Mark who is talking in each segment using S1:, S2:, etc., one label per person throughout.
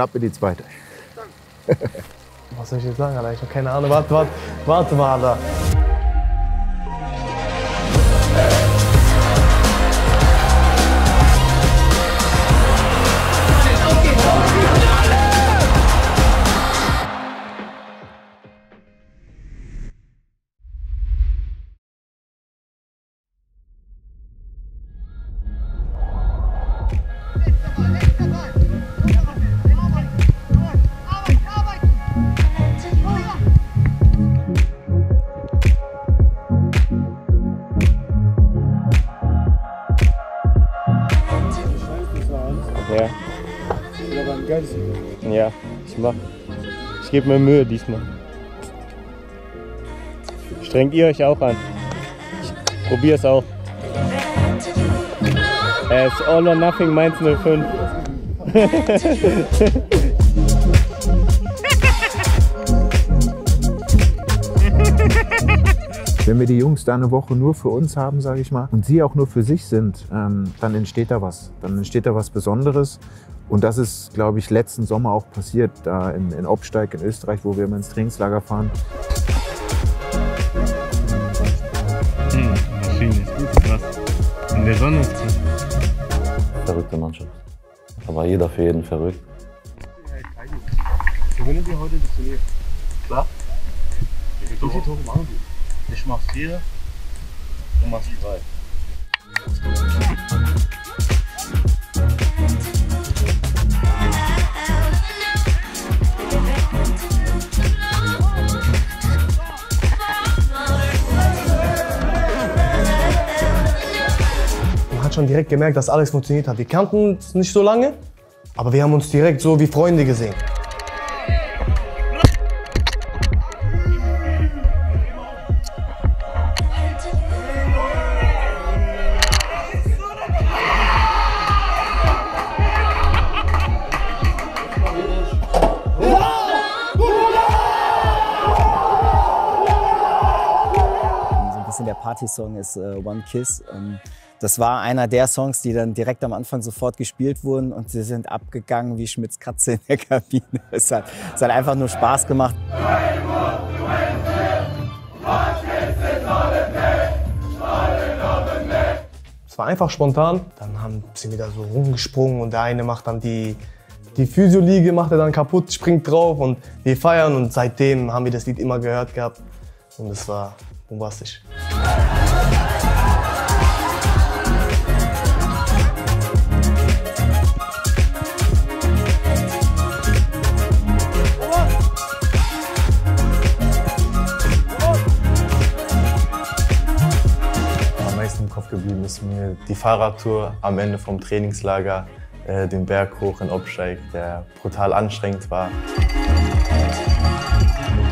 S1: Klappe die zweite.
S2: Was soll ich jetzt sagen? Ich habe keine Ahnung. Warte, warte, warte mal, Alter.
S3: Ich gebe mir Mühe diesmal. Strengt ihr euch auch an. Ich probier's auch. Es ist All or Nothing Mainz 05.
S1: Wenn wir die Jungs da eine Woche nur für uns haben, sage ich mal, und sie auch nur für sich sind, ähm, dann entsteht da was. Dann entsteht da was Besonderes. Und das ist, glaube ich, letzten Sommer auch passiert, da in, in Obsteig in Österreich, wo wir immer ins Trainingslager fahren.
S3: Hm, Maschine ist gut, krass. In der Sonne ist
S4: Verrückte Mannschaft. Da war jeder für jeden verrückt.
S5: Gewinnen wir heute das Turnier? Klar. Wie viele Tore machen Sie? Ich mach vier, du machst drei.
S2: Schon direkt gemerkt, dass alles funktioniert hat. Wir kannten uns nicht so lange, aber wir haben uns direkt so wie Freunde gesehen.
S6: Der Party-Song ist äh, One Kiss. Ähm, das war einer der Songs, die dann direkt am Anfang sofort gespielt wurden und sie sind abgegangen wie Schmitz Katze in der Kabine. Es hat, es hat einfach nur Spaß gemacht.
S2: Es war einfach spontan. Dann haben sie wieder so rumgesprungen und der eine macht dann die, die Physioliege, macht er dann kaputt, springt drauf und wir feiern und seitdem haben wir das Lied immer gehört gehabt und es war bombastisch.
S7: Geblieben ist mir die Fahrradtour am Ende vom Trainingslager, äh, den Berg hoch in Obsteig, der brutal anstrengend war.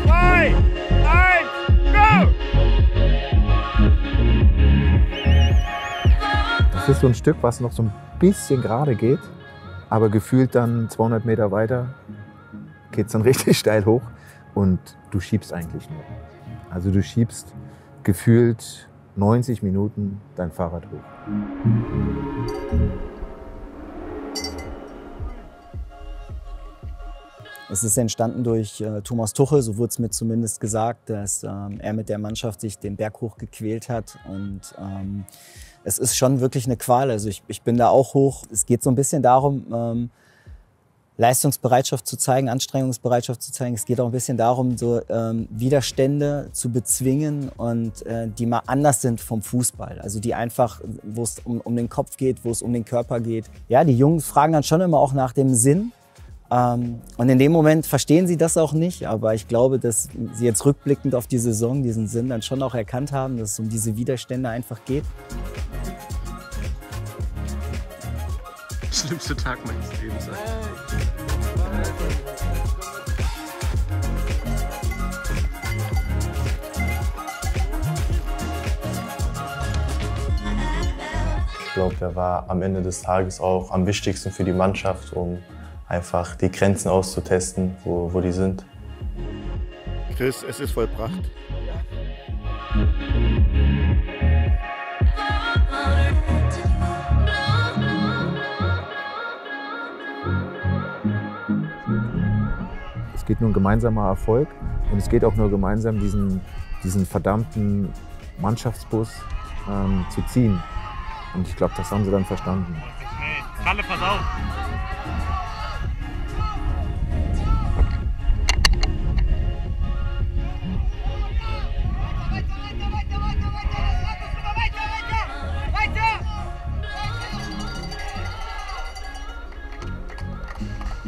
S5: Drei, eins, go!
S1: Das ist so ein Stück, was noch so ein bisschen gerade geht, aber gefühlt dann 200 Meter weiter geht es dann richtig steil hoch und du schiebst eigentlich nur. Also du schiebst gefühlt 90 Minuten dein Fahrrad hoch.
S6: Es ist entstanden durch äh, Thomas Tuchel, so wurde es mir zumindest gesagt, dass ähm, er mit der Mannschaft sich den Berg hoch gequält hat. Und ähm, es ist schon wirklich eine Qual. Also ich, ich bin da auch hoch. Es geht so ein bisschen darum, ähm, Leistungsbereitschaft zu zeigen, Anstrengungsbereitschaft zu zeigen. Es geht auch ein bisschen darum, so ähm, Widerstände zu bezwingen und äh, die mal anders sind vom Fußball. Also die einfach, wo es um, um den Kopf geht, wo es um den Körper geht. Ja, die Jungs fragen dann schon immer auch nach dem Sinn. Ähm, und in dem Moment verstehen sie das auch nicht, aber ich glaube, dass sie jetzt rückblickend auf die Saison diesen Sinn dann schon auch erkannt haben, dass es um diese Widerstände einfach geht.
S5: Schlimmste Tag meines Lebens.
S7: Ich glaube, der war am Ende des Tages auch am wichtigsten für die Mannschaft, um einfach die Grenzen auszutesten, wo, wo die sind.
S8: Chris, es ist vollbracht.
S1: Geht nur ein gemeinsamer Erfolg und es geht auch nur gemeinsam, diesen, diesen verdammten Mannschaftsbus ähm, zu ziehen. Und ich glaube, das haben sie dann verstanden.
S3: Hey, Kalle, pass auf.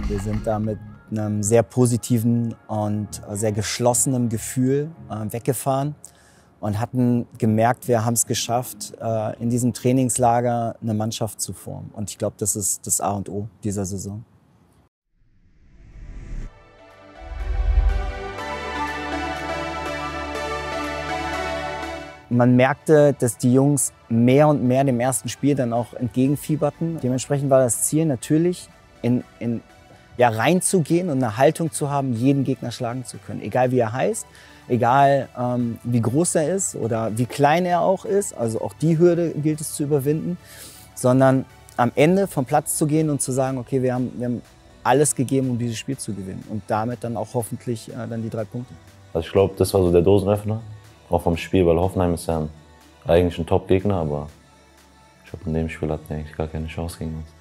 S6: Wir sind da mit einem sehr positiven und sehr geschlossenen Gefühl äh, weggefahren und hatten gemerkt, wir haben es geschafft, äh, in diesem Trainingslager eine Mannschaft zu formen. Und ich glaube, das ist das A und O dieser Saison. Man merkte, dass die Jungs mehr und mehr dem ersten Spiel dann auch entgegenfieberten. Dementsprechend war das Ziel natürlich, in, in ja, reinzugehen und eine Haltung zu haben, jeden Gegner schlagen zu können. Egal wie er heißt, egal ähm, wie groß er ist oder wie klein er auch ist. Also auch die Hürde gilt es zu überwinden. Sondern am Ende vom Platz zu gehen und zu sagen, okay, wir haben, wir haben alles gegeben, um dieses Spiel zu gewinnen. Und damit dann auch hoffentlich äh, dann die drei Punkte.
S4: Also ich glaube, das war so der Dosenöffner, auch vom Spiel, weil Hoffenheim ist ja ein, eigentlich ein Top-Gegner, aber ich glaube, in dem Spiel hatten wir eigentlich gar keine Chance gegen uns.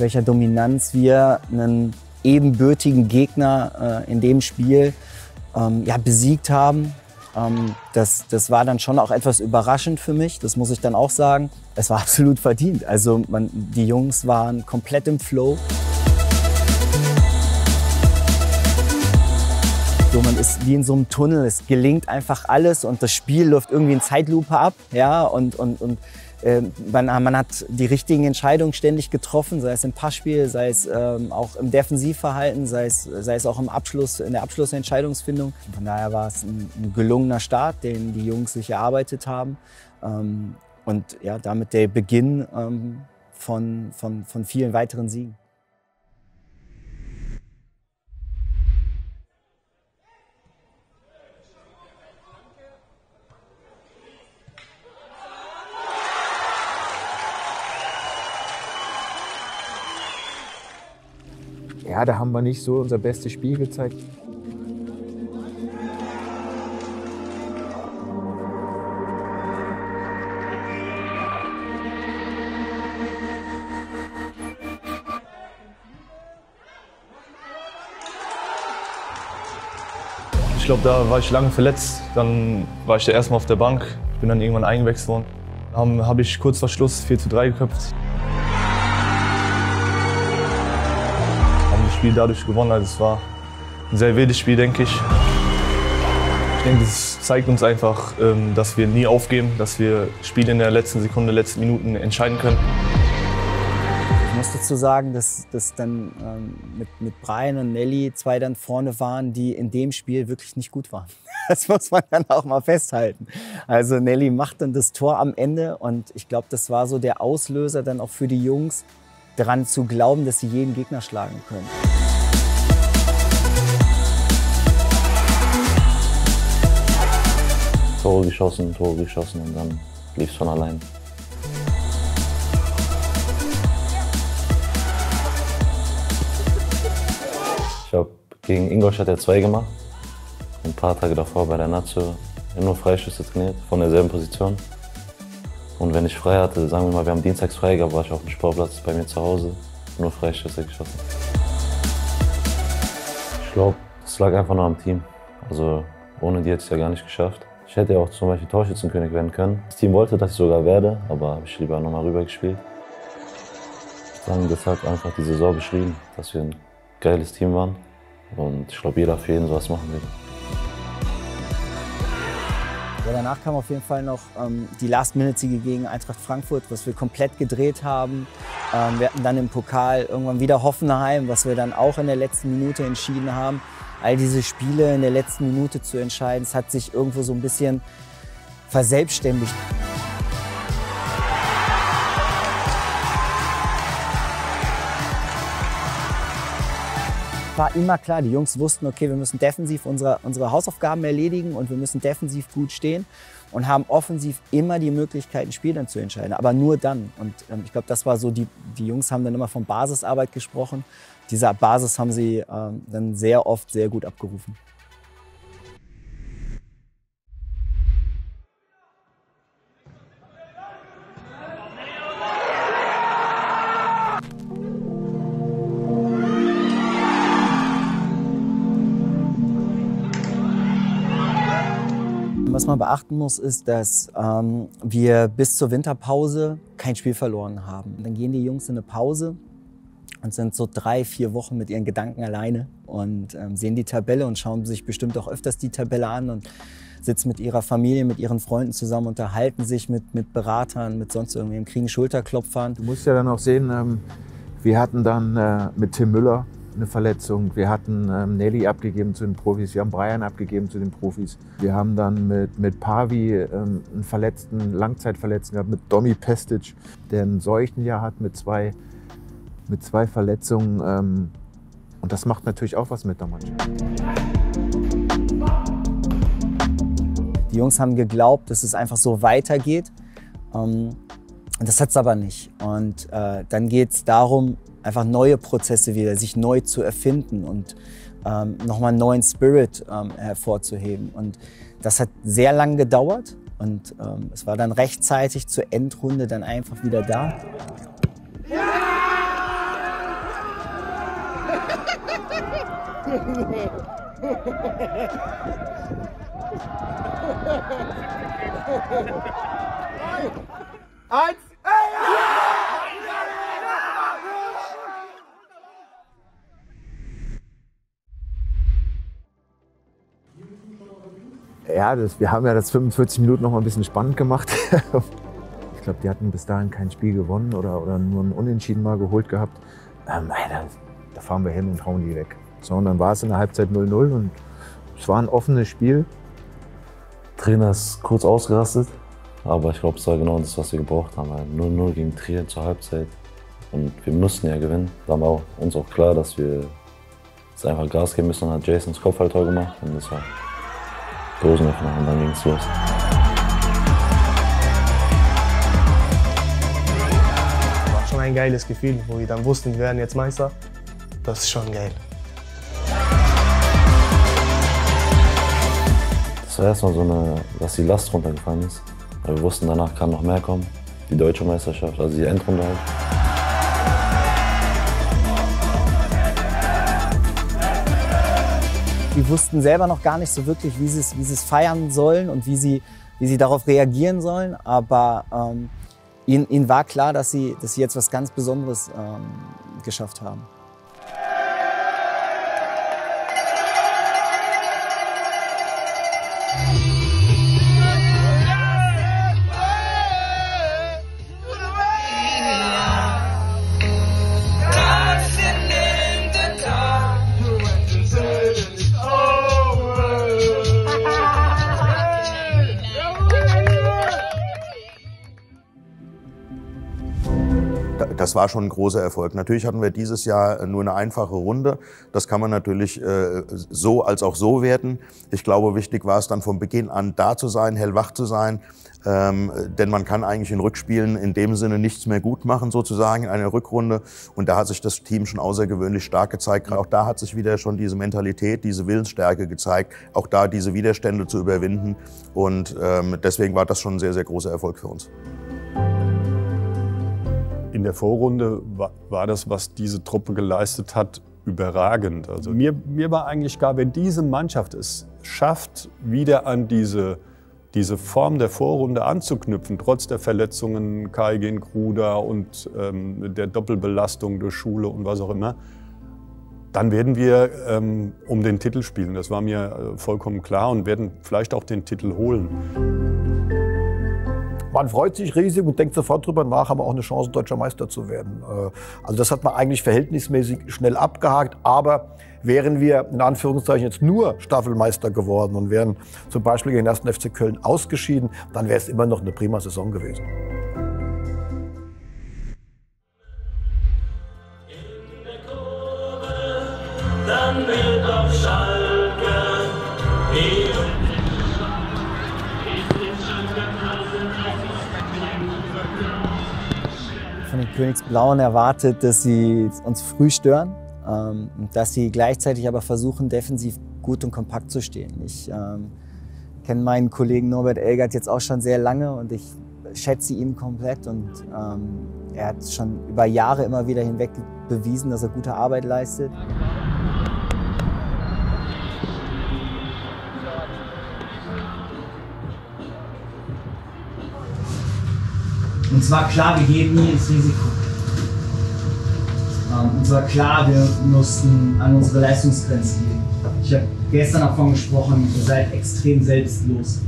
S6: Welcher Dominanz wir einen ebenbürtigen Gegner äh, in dem Spiel ähm, ja, besiegt haben. Ähm, das, das war dann schon auch etwas überraschend für mich, das muss ich dann auch sagen. Es war absolut verdient. Also man, die Jungs waren komplett im Flow. So, man ist wie in so einem Tunnel, es gelingt einfach alles und das Spiel läuft irgendwie in Zeitlupe ab. Ja, und, und, und man, man, hat die richtigen Entscheidungen ständig getroffen, sei es im Passspiel, sei es ähm, auch im Defensivverhalten, sei es, sei es auch im Abschluss, in der Abschlussentscheidungsfindung. Von daher war es ein, ein gelungener Start, den die Jungs sich erarbeitet haben. Ähm, und ja, damit der Beginn ähm, von, von, von vielen weiteren Siegen.
S1: Ja, da haben wir nicht so unser bestes Spiel gezeigt.
S2: Ich glaube, da war ich lange verletzt. Dann war ich da erstmal auf der Bank. Bin dann irgendwann eingewechselt worden. Dann habe ich kurz vor Schluss 4 zu 3 geköpft. Spiel dadurch gewonnen. Also es war ein sehr wildes Spiel, denke ich. Ich denke, das zeigt uns einfach, ähm, dass wir nie aufgeben, dass wir Spiele in der letzten Sekunde, letzten Minuten entscheiden können.
S6: Ich muss dazu sagen, dass, dass dann ähm, mit, mit Brian und Nelly zwei dann vorne waren, die in dem Spiel wirklich nicht gut waren. Das muss man dann auch mal festhalten. Also Nelly macht dann das Tor am Ende und ich glaube, das war so der Auslöser dann auch für die Jungs, daran zu glauben, dass sie jeden Gegner schlagen können.
S4: Tore geschossen, Tore geschossen und dann lief es von allein. Ich habe gegen Ingolstadt ja zwei gemacht. Ein paar Tage davor bei der Nazio nur Freischüsse trainiert, von derselben Position. Und wenn ich frei hatte, sagen wir mal, wir haben dienstags frei gehabt, war ich auf dem Sportplatz bei mir zu Hause, nur Freischüsse geschossen. Ich glaube, das lag einfach nur am Team. Also ohne die hätte ich es ja gar nicht geschafft. Ich hätte ja auch zum Beispiel Torschützenkönig werden können. Das Team wollte, dass ich sogar werde, aber habe ich lieber nochmal rüber gespielt. Ich sagen, das hat einfach die Saison beschrieben, dass wir ein geiles Team waren. Und ich glaube, jeder für jeden sowas machen würde.
S6: Ja, danach kam auf jeden Fall noch ähm, die Last-Minute-Siege gegen Eintracht Frankfurt, was wir komplett gedreht haben. Ähm, wir hatten dann im Pokal irgendwann wieder Hoffenheim, was wir dann auch in der letzten Minute entschieden haben. All diese Spiele in der letzten Minute zu entscheiden, es hat sich irgendwo so ein bisschen verselbstständigt. War immer klar, die Jungs wussten, okay, wir müssen defensiv unsere, unsere Hausaufgaben erledigen und wir müssen defensiv gut stehen. und haben offensiv immer die Möglichkeit, ein Spiel dann zu entscheiden, aber nur dann. Und ähm, ich glaube, das war so, die, die Jungs haben dann immer von Basisarbeit gesprochen. Diese Basis haben sie ähm, dann sehr oft sehr gut abgerufen. Man beachten muss, ist, dass ähm, wir bis zur Winterpause kein Spiel verloren haben. Dann gehen die Jungs in eine Pause und sind so drei, vier Wochen mit ihren Gedanken alleine und ähm, sehen die Tabelle und schauen sich bestimmt auch öfters die Tabelle an und sitzen mit ihrer Familie, mit ihren Freunden zusammen, unterhalten sich mit, mit Beratern, mit sonst irgendwem, kriegen Schulterklopfern.
S1: Du musst ja dann auch sehen, ähm, wir hatten dann äh, mit Tim Müller eine Verletzung. Wir hatten ähm, Nelly abgegeben zu den Profis. Wir haben Brian abgegeben zu den Profis. Wir haben dann mit, mit Pavi ähm, einen Verletzten, Langzeitverletzten gehabt, mit Domi Pestic, der ein Seuchenjahr hat mit zwei, mit zwei Verletzungen. Ähm, und das macht natürlich auch was mit der Mannschaft.
S6: Die Jungs haben geglaubt, dass es einfach so weitergeht. Ähm, das hat es aber nicht. Und äh, dann geht es darum, einfach neue Prozesse wieder, sich neu zu erfinden und ähm, nochmal einen neuen Spirit ähm, hervorzuheben. Und das hat sehr lang gedauert und ähm, es war dann rechtzeitig zur Endrunde dann einfach wieder da.
S9: Eins,
S1: Ja, das, wir haben ja das 45 Minuten noch mal ein bisschen spannend gemacht. ich glaube, die hatten bis dahin kein Spiel gewonnen oder, oder nur ein Unentschieden mal geholt gehabt. Ähm, da, da fahren wir hin und hauen die weg. So, und dann war es in der Halbzeit 0-0 und es war ein offenes Spiel.
S4: Trainer ist kurz ausgerastet, aber ich glaube, es war genau das, was wir gebraucht haben. 0-0 gegen Trier zur Halbzeit und wir mussten ja gewinnen. Da war uns auch klar, dass wir jetzt einfach Gas geben müssen. Dann hat Jasons Kopfhalter gemacht und das war Dosen und dann ging es los.
S2: War schon ein geiles Gefühl, wo wir dann wussten, wir werden jetzt Meister. Das ist schon geil.
S4: Das war erstmal so eine, dass die Last runtergefallen ist. Weil wir wussten, danach kann noch mehr kommen. Die deutsche Meisterschaft, also die Endrunde halt.
S6: Die wussten selber noch gar nicht so wirklich, wie sie es, wie sie es feiern sollen und wie sie, wie sie darauf reagieren sollen. Aber ähm, ihnen, ihnen war klar, dass sie, dass sie jetzt was ganz Besonderes ähm, geschafft haben.
S9: Das war schon ein großer Erfolg. Natürlich hatten wir dieses Jahr nur eine einfache Runde. Das kann man natürlich äh, so als auch so werten. Ich glaube, wichtig war es dann von Beginn an da zu sein, hellwach zu sein. Ähm, denn man kann eigentlich in Rückspielen in dem Sinne nichts mehr gut machen, sozusagen in einer Rückrunde. Und da hat sich das Team schon außergewöhnlich stark gezeigt. Auch da hat sich wieder schon diese Mentalität, diese Willensstärke gezeigt, auch da diese Widerstände zu überwinden. Und ähm, deswegen war das schon ein sehr, sehr großer Erfolg für uns.
S10: In der Vorrunde war, das, was diese Truppe geleistet hat, überragend. Also mir, mir war eigentlich klar, wenn diese Mannschaft es schafft, wieder an diese, diese Form der Vorrunde anzuknüpfen, trotz der Verletzungen Kaigin, Kruder und ähm, der Doppelbelastung durch Schule und was auch immer, dann werden wir ähm, um den Titel spielen. Das war mir äh, vollkommen klar und werden vielleicht auch den Titel holen.
S11: Man freut sich riesig und denkt sofort drüber nach, haben wir auch eine Chance, deutscher Meister zu werden. Äh, also das hat man eigentlich verhältnismäßig schnell abgehakt. Aber wären wir in Anführungszeichen jetzt nur Staffelmeister geworden und wären zum Beispiel gegen den 1. FC Köln ausgeschieden, dann wäre es immer noch eine prima Saison gewesen.
S12: Dann wird auf Schalke.
S6: Königsblauen erwartet, dass sie uns früh stören, ähm, dass sie gleichzeitig aber versuchen, defensiv gut und kompakt zu stehen. Ich ähm, kenne meinen Kollegen Norbert Elgert jetzt auch schon sehr lange und ich schätze ihn komplett und ähm, er hat schon über Jahre immer wieder hinweg bewiesen, dass er gute Arbeit leistet.
S13: Und zwar klar, wir gehen nie ins Risiko. Ähm, und zwar klar, wir mussten an unsere Leistungsgrenzen gehen. Ich habe gestern davon gesprochen, ihr seid extrem selbstlos.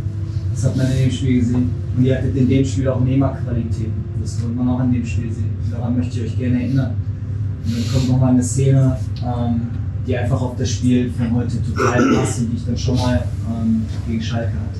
S13: Das hat man in dem Spiel gesehen. Und ihr hattet in dem Spiel auch Nehmerqualitäten. Das wird man auch in dem Spiel sehen. Daran möchte ich euch gerne erinnern. Und dann kommt nochmal eine Szene, ähm, die einfach auf das Spiel von heute total passt und die ich dann schon mal ähm, gegen Schalke hatte.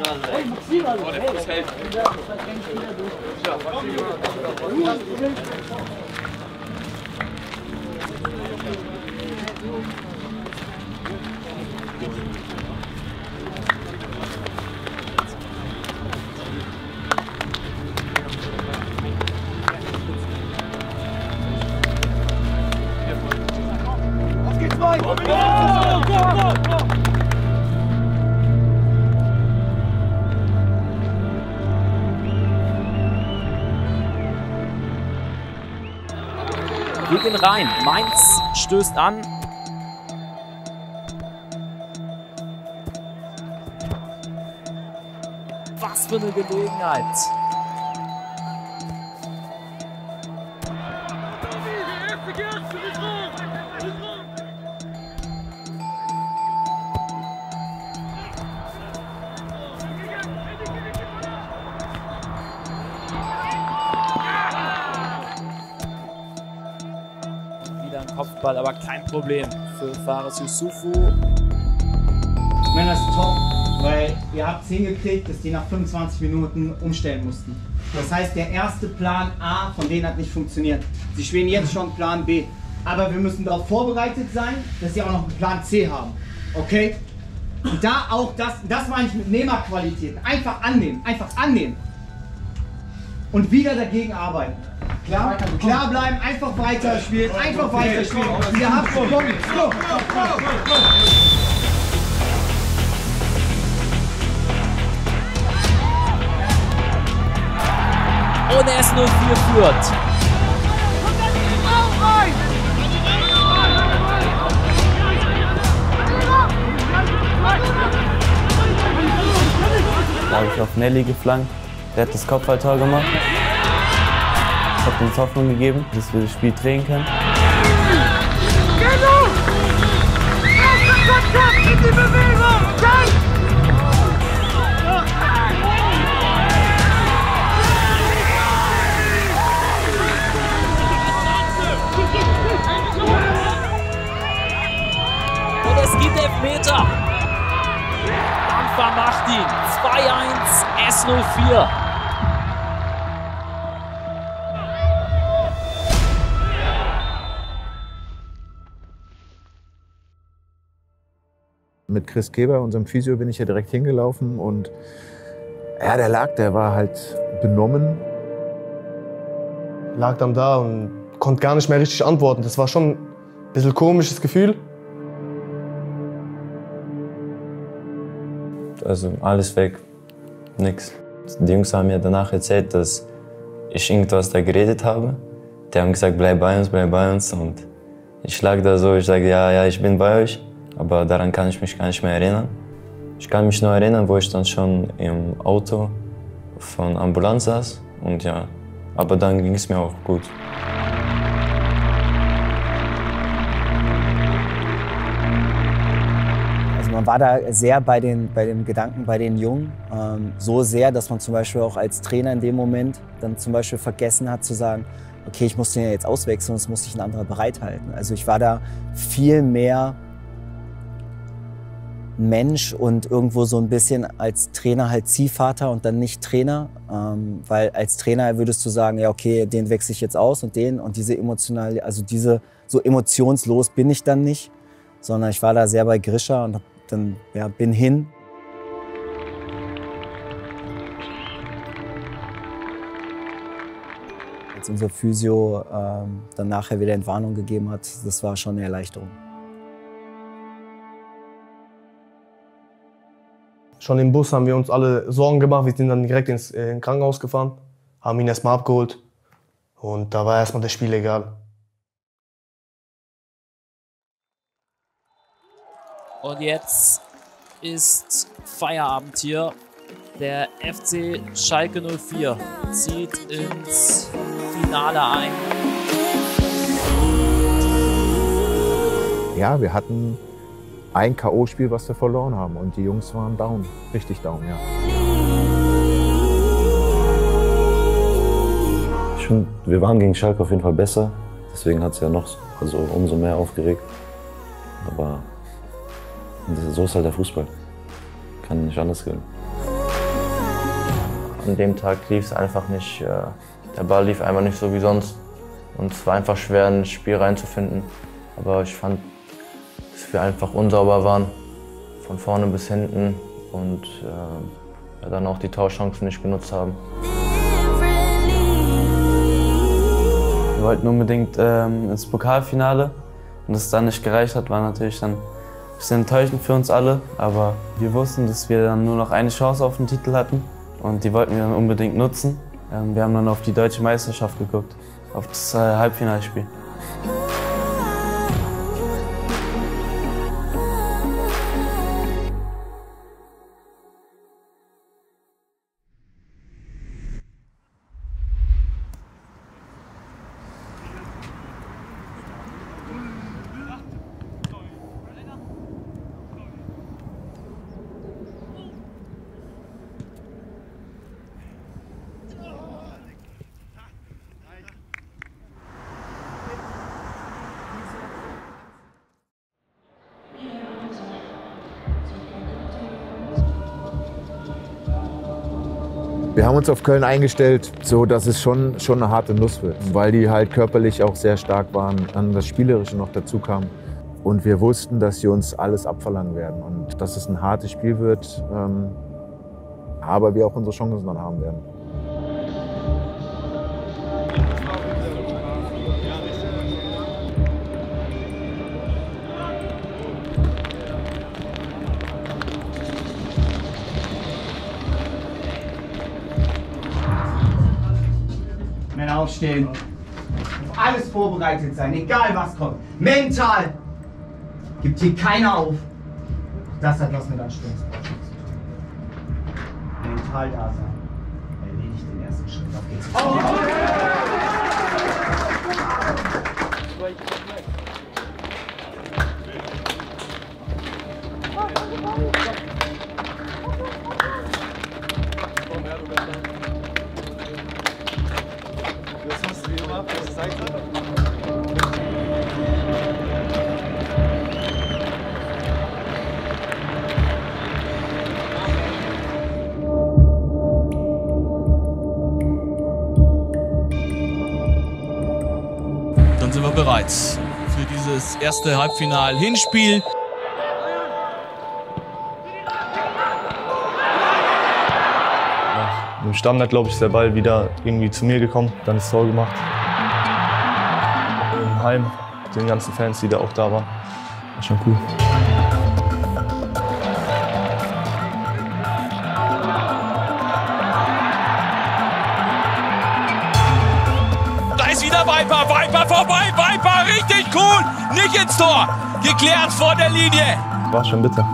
S14: Wir gehen rein. Mainz stößt an. Was für eine Gelegenheit. Kopfball, aber kein Problem für Fares Yusufu.
S13: Ich meine, das ist top, weil ihr habt es hingekriegt, dass die nach 25 Minuten umstellen mussten. Das heißt, der erste Plan A von denen hat nicht funktioniert. Sie spielen jetzt schon Plan B. Aber wir müssen darauf vorbereitet sein, dass sie auch noch einen Plan C haben. Okay? Und da auch das, das meine ich mit Nehmerqualität. Einfach annehmen, einfach annehmen. Und wieder dagegen arbeiten. Klar, klar bleiben, einfach weiterspielen, einfach weiterspielen. Ihr habt gewonnen. Go.
S14: Und er ist 0-4 führt.
S15: Da habe ich auf Nelly geflankt. Der hat das Kopfballtor gemacht. Hat uns Hoffnung gegeben, dass wir das Spiel drehen können.
S16: In die Bewegung! Dann!
S14: Und es gibt Elfmeter. Anfa macht ihn. 2-1 S04.
S1: Mit Chris Keber, unserem Physio, bin ich ja direkt hingelaufen und ja, der lag, der war halt benommen.
S2: Lag dann da und konnte gar nicht mehr richtig antworten. Das war schon ein bisschen komisches Gefühl.
S15: Also alles weg, nix. Die Jungs haben mir danach erzählt, dass ich irgendwas da geredet habe. Die haben gesagt, bleib bei uns, bleib bei uns. Und ich lag da so, ich sage, ja, ja, ich bin bei euch. Aber daran kann ich mich gar nicht mehr erinnern. Ich kann mich nur erinnern, wo ich dann schon im Auto von Ambulanz saß. Und ja, aber dann ging es mir auch gut.
S6: Also man war da sehr bei den, bei den Gedanken bei den Jungen. Ähm, so sehr, dass man zum Beispiel auch als Trainer in dem Moment dann zum Beispiel vergessen hat zu sagen, okay, ich muss den ja jetzt auswechseln, das muss sich ein anderer bereithalten. Also ich war da viel mehr Mensch und irgendwo so ein bisschen als Trainer halt Ziehvater und dann nicht Trainer. Ähm, weil als Trainer würdest du sagen, ja, okay, den wechsle ich jetzt aus und den und diese emotional, also diese, so emotionslos bin ich dann nicht, sondern ich war da sehr bei Grisha und dann ja, bin hin. Als unser Physio ähm, dann nachher wieder Entwarnung gegeben hat, das war schon eine Erleichterung.
S2: Schon im Bus haben wir uns alle Sorgen gemacht. Wir sind dann direkt ins äh, Krankenhaus gefahren, haben ihn erstmal abgeholt. Und da war erstmal das Spiel egal.
S14: Und jetzt ist Feierabend hier. Der FC Schalke 04 zieht ins Finale ein.
S1: Ja, wir hatten ein K.O.-Spiel, was wir verloren haben. Und die Jungs waren down, richtig down, ja.
S4: Ich finde, wir waren gegen Schalke auf jeden Fall besser. Deswegen hat es ja noch also umso mehr aufgeregt. Aber so ist halt der Fußball. Kann nicht anders gehen.
S17: An dem Tag lief es einfach nicht. Äh, der Ball lief einfach nicht so wie sonst. Und es war einfach schwer, ins Spiel reinzufinden. Aber ich fand, dass wir einfach unsauber waren, von vorne bis hinten und äh, dann auch die Tauschchancen nicht genutzt haben.
S18: Wir wollten unbedingt ähm, ins Pokalfinale und dass es dann nicht gereicht hat, war natürlich dann ein bisschen enttäuschend für uns alle. Aber wir wussten, dass wir dann nur noch eine Chance auf den Titel hatten und die wollten wir dann unbedingt nutzen. Ähm, wir haben dann auf die deutsche Meisterschaft geguckt, auf das äh, Halbfinalspiel.
S1: Wir haben uns auf Köln eingestellt, so dass es schon, schon eine harte Nuss wird, weil die halt körperlich auch sehr stark waren, dann das Spielerische noch dazu kam. Und wir wussten, dass sie uns alles abverlangen werden und dass es ein hartes Spiel wird, ähm, aber wir auch unsere Chancen dann haben werden.
S13: Aufstehen. Alles vorbereitet sein, egal was kommt. Mental gibt hier keiner auf. Das hat was mit Anstellungsbrauch zu tun. Mental da sein. Erledigt den ersten Schritt. Auf geht's.
S19: Dann erste Halbfinal-Hinspiel.
S2: Im Standard, glaube ich, ist der Ball wieder irgendwie zu mir gekommen, dann das Tor gemacht. Im Heim, den ganzen Fans, die da auch da waren. War schon cool.
S19: Tor, geklärt vor der Linie.
S2: War schon bitter.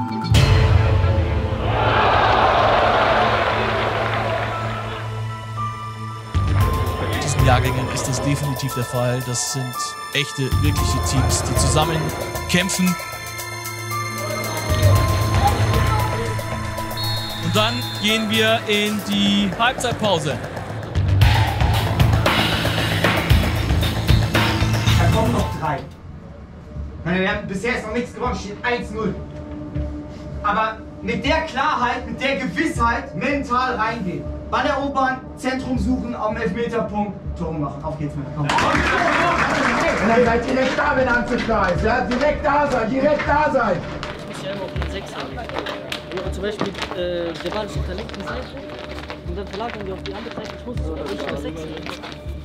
S19: In diesen Jahrgängen ist das definitiv der Fall. Das sind echte, wirkliche Teams, die zusammen kämpfen. dann gehen wir in die Halbzeitpause.
S13: Da kommen noch drei. Meine, wir haben bisher ist noch nichts gewonnen, steht 1-0. Aber mit der Klarheit, mit der Gewissheit mental reingehen. Ball erobern, Zentrum suchen, am Elfmeterpunkt, Tore machen. Auf geht's, Männer. Komm.
S20: Und dann seid direkt da, wenn da ist. Ja? Direkt da sein, direkt da sein.
S21: Ich muss ja immer auf den 6 haben. Oder zum Beispiel, äh, der Ball ist auf der linken Seite und dann verlagern wir auf die andere Seite. Ich muss es oder nicht auf 6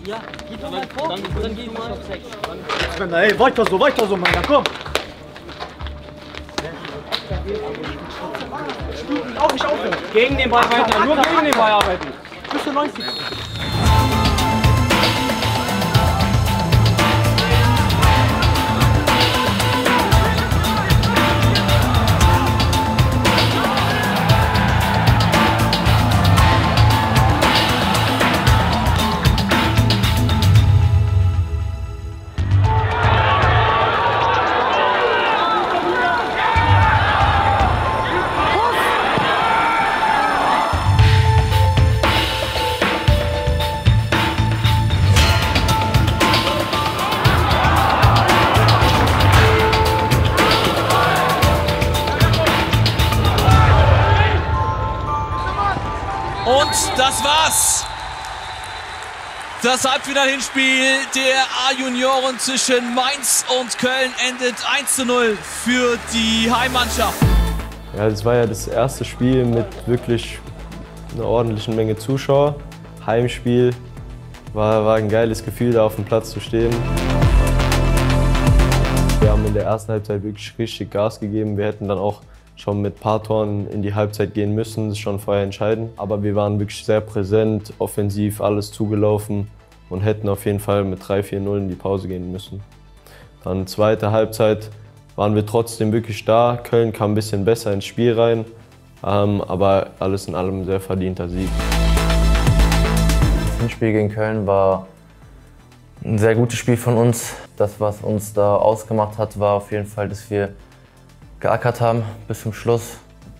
S21: Ja, geh du mal vor und dann geh du mal auf 6.
S13: Männer, ey, weiter so, weiter so, Männer, komm.
S21: Auch nicht aufhören. Gegen den Ball weiter, nur gegen den Ball arbeiten. Bis zur 90.
S19: Das Halbfinal-Hinspiel der A-Junioren zwischen Mainz und Köln endet 1 zu 0 für die Heimmannschaft.
S22: Ja, das war ja das erste Spiel mit wirklich einer ordentlichen Menge Zuschauer. Heimspiel war, war ein geiles Gefühl, da auf dem Platz zu stehen. Wir haben in der ersten Halbzeit wirklich richtig Gas gegeben. Wir hätten dann auch schon mit ein paar Toren in die Halbzeit gehen müssen, das schon vorher entscheiden. Aber wir waren wirklich sehr präsent, offensiv alles zugelaufen und hätten auf jeden Fall mit 3-4-0 in die Pause gehen müssen. Dann zweite Halbzeit waren wir trotzdem wirklich da. Köln kam ein bisschen besser ins Spiel rein, ähm, aber alles in allem ein sehr verdienter Sieg.
S17: Das Hinspiel gegen Köln war ein sehr gutes Spiel von uns. Das, was uns da ausgemacht hat, war auf jeden Fall, dass wir geackert haben bis zum Schluss.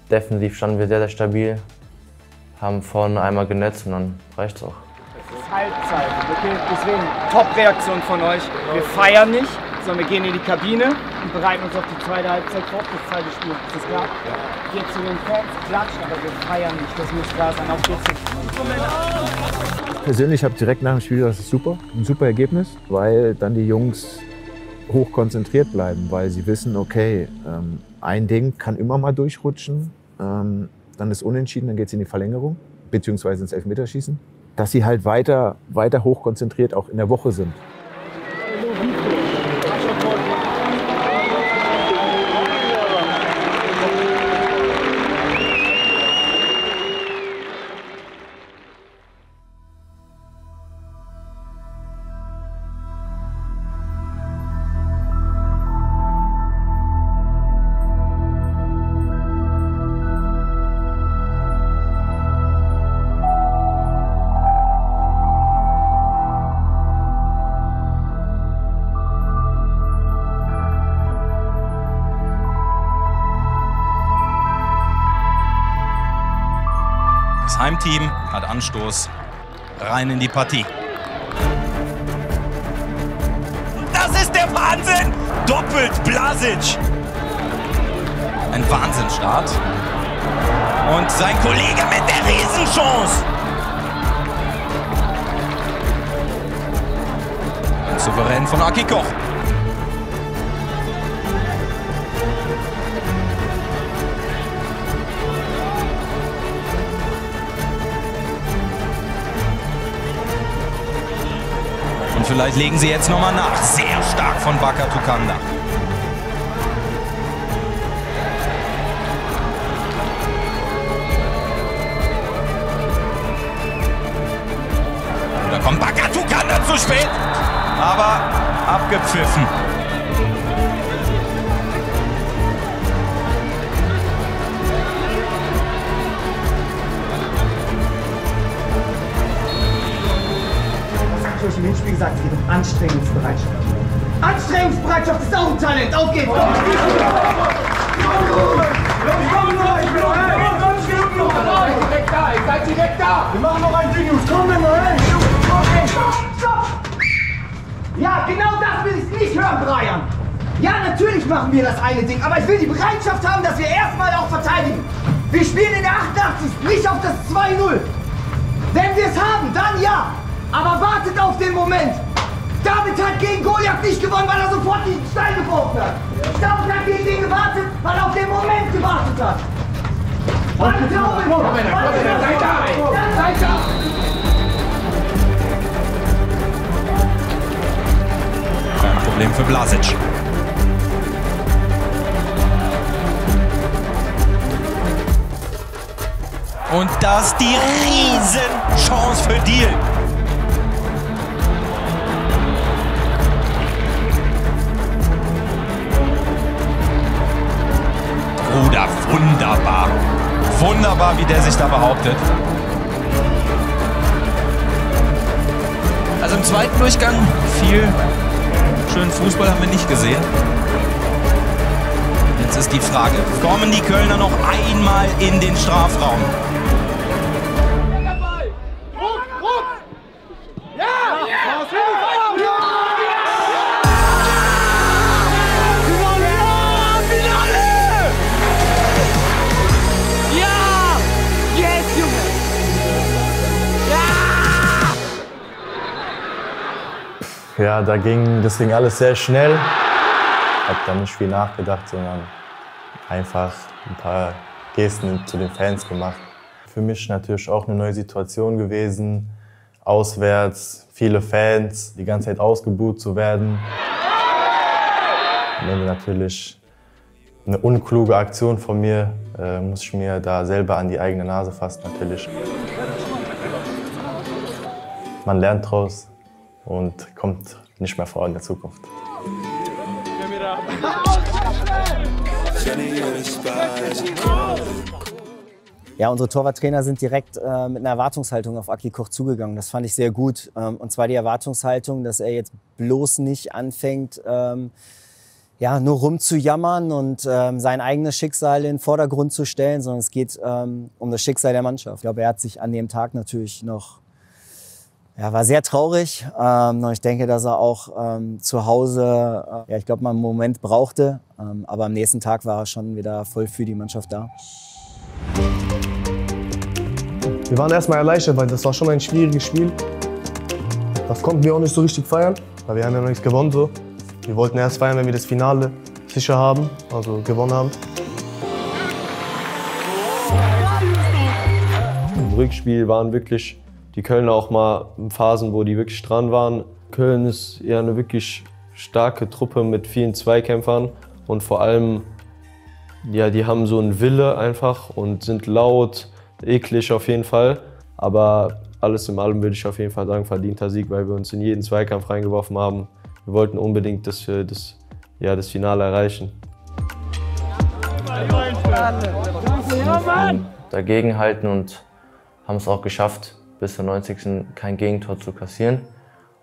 S17: Defensiv standen wir sehr, sehr stabil, haben vorne einmal genetzt und dann reicht's auch.
S13: Halbzeit, okay? Deswegen Top-Reaktion von euch. Wir feiern nicht, sondern wir gehen in die Kabine und bereiten uns auf die zweite Halbzeit vor, das zweite Spiel. Ist klar? Geht zu den Fans, klatscht, aber wir feiern nicht. Das muss klar sein. Auf geht's.
S1: Ich persönlich habe direkt nach dem Spiel gesagt, das ist super, ein super Ergebnis, weil dann die Jungs hoch konzentriert bleiben, weil sie wissen, okay, ähm, ein Ding kann immer mal durchrutschen, ähm, dann ist unentschieden, dann geht es in die Verlängerung, beziehungsweise ins Elfmeterschießen. Dass sie halt weiter, weiter hoch konzentriert auch in der Woche sind.
S23: Heimteam hat Anstoß rein in die Partie. Das ist der Wahnsinn! Doppelt Blasic. Ein Wahnsinnsstart. Und sein Kollege mit der Riesenchance. Souverän von Aki Koch. Vielleicht legen sie jetzt nochmal nach. Sehr stark von Baka Tukanda. Da kommt Baka Tukanda zu spät. Aber abgepfiffen.
S13: Ich habe euch im Hinspiel gesagt, es geht um Anstrengungsbereitschaft. Anstrengungsbereitschaft ist auch ein Talent. Auf geht's! Auf geht's.
S20: seid direkt da!
S24: Wir machen noch ein Ding, Jungs. Komm, wenn wir hin.
S20: Okay, stopp, stopp! Ja, genau das will ich nicht hören, Brian! Ja, natürlich machen wir das eine Ding, aber ich will die Bereitschaft haben, dass wir erstmal auch verteidigen. Wir spielen in der 88. nicht auf das 2-0. Wenn wir es haben, dann ja. Aber wartet auf den Moment. David hat gegen Goliath nicht gewonnen, weil er sofort den Stein geworfen hat. David hat gegen den gewartet, weil er auf den Moment gewartet hat. Wartet auf den
S24: Komm, komm, seid da. Seid da.
S23: Kein Problem für Blasic. Und das die Riesenchance für Deal. Bruder, wunderbar. Wunderbar, wie der sich da behauptet. Also im zweiten Durchgang viel schönen Fußball haben wir nicht gesehen. Jetzt ist die Frage, kommen die Kölner noch einmal in den Strafraum?
S24: Ja!
S7: Da ging, ging alles sehr schnell. Hab da nicht viel nachgedacht, sondern einfach ein paar Gesten zu den Fans gemacht. Für mich natürlich auch eine neue Situation gewesen. Auswärts, viele Fans, die ganze Zeit ausgebuht zu werden. Am Ende natürlich eine unkluge Aktion von mir. Äh, muss ich mir da selber an die eigene Nase fassen, natürlich. Man lernt draus und kommt nicht mehr vor in der Zukunft.
S6: Ja, unsere Torwarttrainer sind direkt äh, mit einer Erwartungshaltung auf Aki Koch zugegangen. Das fand ich sehr gut. Ähm, und zwar die Erwartungshaltung, dass er jetzt bloß nicht anfängt, ähm, ja, nur rumzujammern und ähm, sein eigenes Schicksal in den Vordergrund zu stellen, sondern es geht ähm, um das Schicksal der Mannschaft. Ich glaube, er hat sich an dem Tag natürlich noch, ja, war sehr traurig. Ähm, und ich denke, dass er auch ähm, zu Hause, äh, ja, ich glaube, mal einen Moment brauchte. Ähm, aber am nächsten Tag war er schon wieder voll für die Mannschaft da.
S2: Wir waren erstmal erleichtert, weil das war schon ein schwieriges Spiel. Das konnten wir auch nicht so richtig feiern, weil wir haben ja noch nichts gewonnen. So. Wir wollten erst feiern, wenn wir das Finale sicher haben, also gewonnen haben.
S22: Im Rückspiel waren wirklich die Kölner auch mal in Phasen, wo die wirklich dran waren. Köln ist ja eine wirklich starke Truppe mit vielen Zweikämpfern und vor allem, ja, die haben so einen Wille einfach und sind laut, eklig auf jeden Fall. Aber alles in allem würde ich auf jeden Fall sagen, verdienter Sieg, weil wir uns in jeden Zweikampf reingeworfen haben. Wir wollten unbedingt, dass wir das, ja, das Finale erreichen.
S17: dagegenhalten und haben es auch geschafft, bis zur 90. kein Gegentor zu kassieren.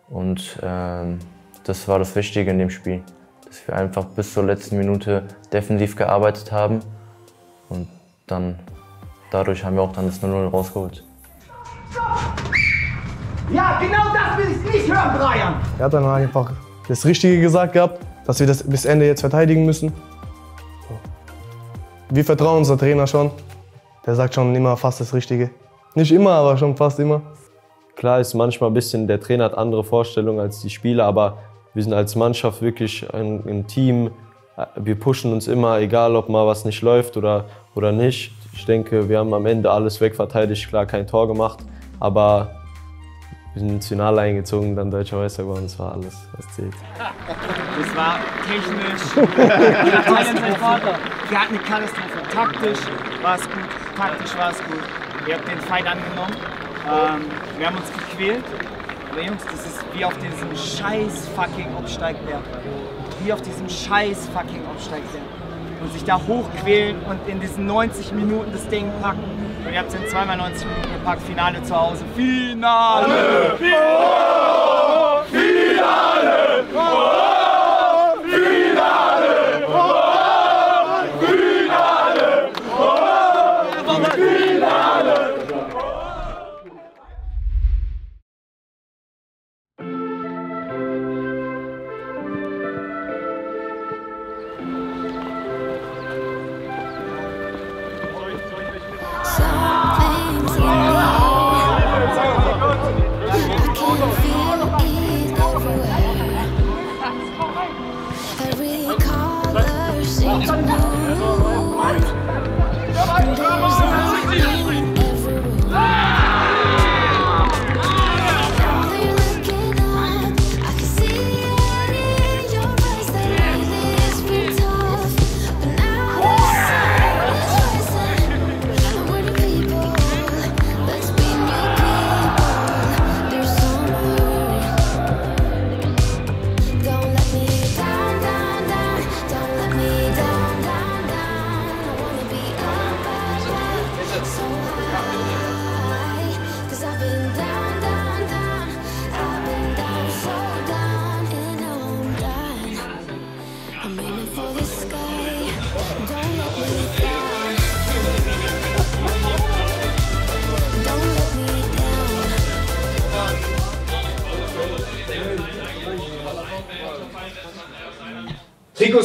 S17: Und ähm, das war das Wichtige in dem Spiel, dass wir einfach bis zur letzten Minute defensiv gearbeitet haben und dann dadurch haben wir auch dann das 0-0 rausgeholt.
S20: Ja, genau das will ich nicht hören, Brian!
S2: Er hat dann einfach das Richtige gesagt gehabt, dass wir das bis Ende jetzt verteidigen müssen. Wir vertrauen unser Trainer schon. Der sagt schon immer fast das Richtige. Nicht immer, aber schon fast immer.
S22: Klar ist manchmal ein bisschen, der Trainer hat andere Vorstellungen als die Spieler, aber wir sind als Mannschaft wirklich ein, ein Team. Wir pushen uns immer, egal ob mal was nicht läuft oder, oder nicht. Ich denke, wir haben am Ende alles wegverteidigt, klar kein Tor gemacht, aber wir sind ins Finale eingezogen, dann Deutscher Meister geworden, das war alles, was zählt.
S13: Das war technisch. Wir hatten eine Vater. Wir hatten eine Katastrophe. Taktisch war es gut, taktisch war es gut. Wir haben den Fight angenommen. Ähm, wir haben uns gequält. Aber Jungs, das ist wie auf diesem scheiß fucking Absteigberg. Wie auf diesem scheiß fucking Absteigberg. Und sich da hochquälen und in diesen 90 Minuten das Ding packen. Und ihr habt es in zweimal 90 Minuten gepackt. Finale zu Hause. Finale!
S24: Finale! Finale! Finale! Finale!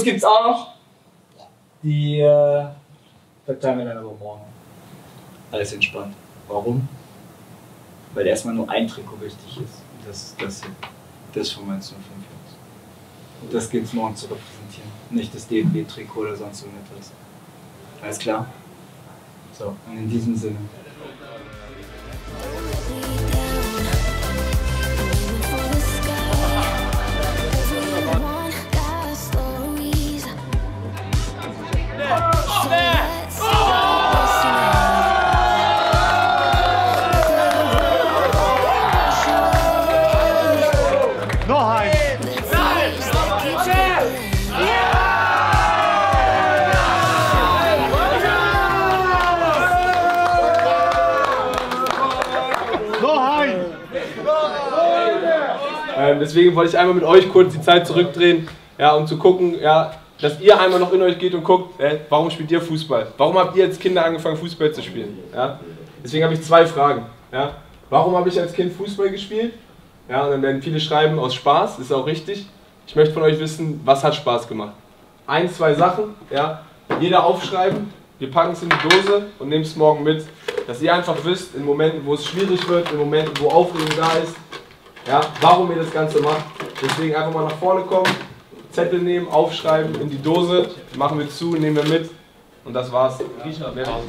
S13: Trikots gibt's auch noch. Die äh, verteilen wir dann aber morgen. Alles entspannt. Warum? Weil erstmal nur ein Trikot wichtig ist. Das ist das hier. Das von meinem 05 Jungs. Und das gilt es morgen zu repräsentieren. Nicht das DFB-Trikot oder sonst irgendetwas. Alles klar? So, und in diesem Sinne.
S25: Deswegen wollte ich einmal mit euch kurz die Zeit zurückdrehen, ja, um zu gucken, ja, dass ihr einmal noch in euch geht und guckt, äh, warum spielt ihr Fußball? Warum habt ihr als Kinder angefangen, Fußball zu spielen? Ja? Deswegen habe ich zwei Fragen. Ja? Warum habe ich als Kind Fußball gespielt? Ja, und dann werden viele schreiben, aus Spaß, ist auch richtig. Ich möchte von euch wissen, was hat Spaß gemacht? Ein, zwei Sachen, ja, jeder aufschreiben, wir packen es in die Dose und nehmen es morgen mit, dass ihr einfach wisst, in Momenten, wo es schwierig wird, in Momenten, wo Aufregung da ist, ja, warum ihr das Ganze macht. Deswegen einfach mal nach vorne kommen, Zettel nehmen, aufschreiben, in die Dose, machen wir zu, nehmen wir mit und das war's.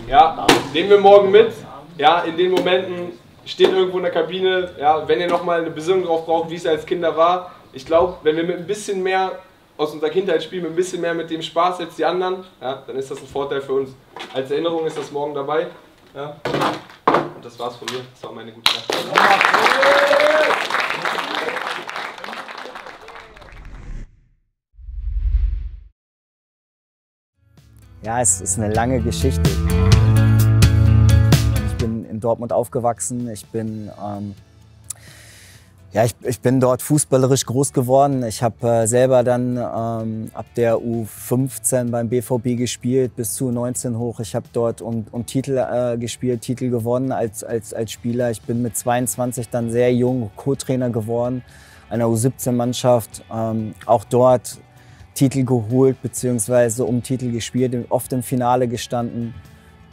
S25: Ja, nehmen wir morgen mit. Ja, in den Momenten steht irgendwo in der Kabine, ja, wenn ihr nochmal eine Besinnung drauf braucht, wie es als Kinder war. Ich glaube, wenn wir mit ein bisschen mehr aus unserer Kindheit spielen, mit ein bisschen mehr mit dem Spaß als die anderen, ja, dann ist das ein Vorteil für uns. Als Erinnerung ist das morgen dabei. Ja. Und das war's von mir. Das war meine gute Nacht.
S6: Ja, es ist eine lange Geschichte. Ich bin in Dortmund aufgewachsen. Ich bin, ähm, ja, ich, ich bin dort fußballerisch groß geworden. Ich habe äh, selber dann ähm, ab der U15 beim BVB gespielt, bis zu 19 hoch. Ich habe dort um, um Titel äh, gespielt, Titel gewonnen als, als, als Spieler. Ich bin mit 22 dann sehr jung Co-Trainer geworden einer U17-Mannschaft. Ähm, auch dort Titel geholt beziehungsweise um Titel gespielt, oft im Finale gestanden.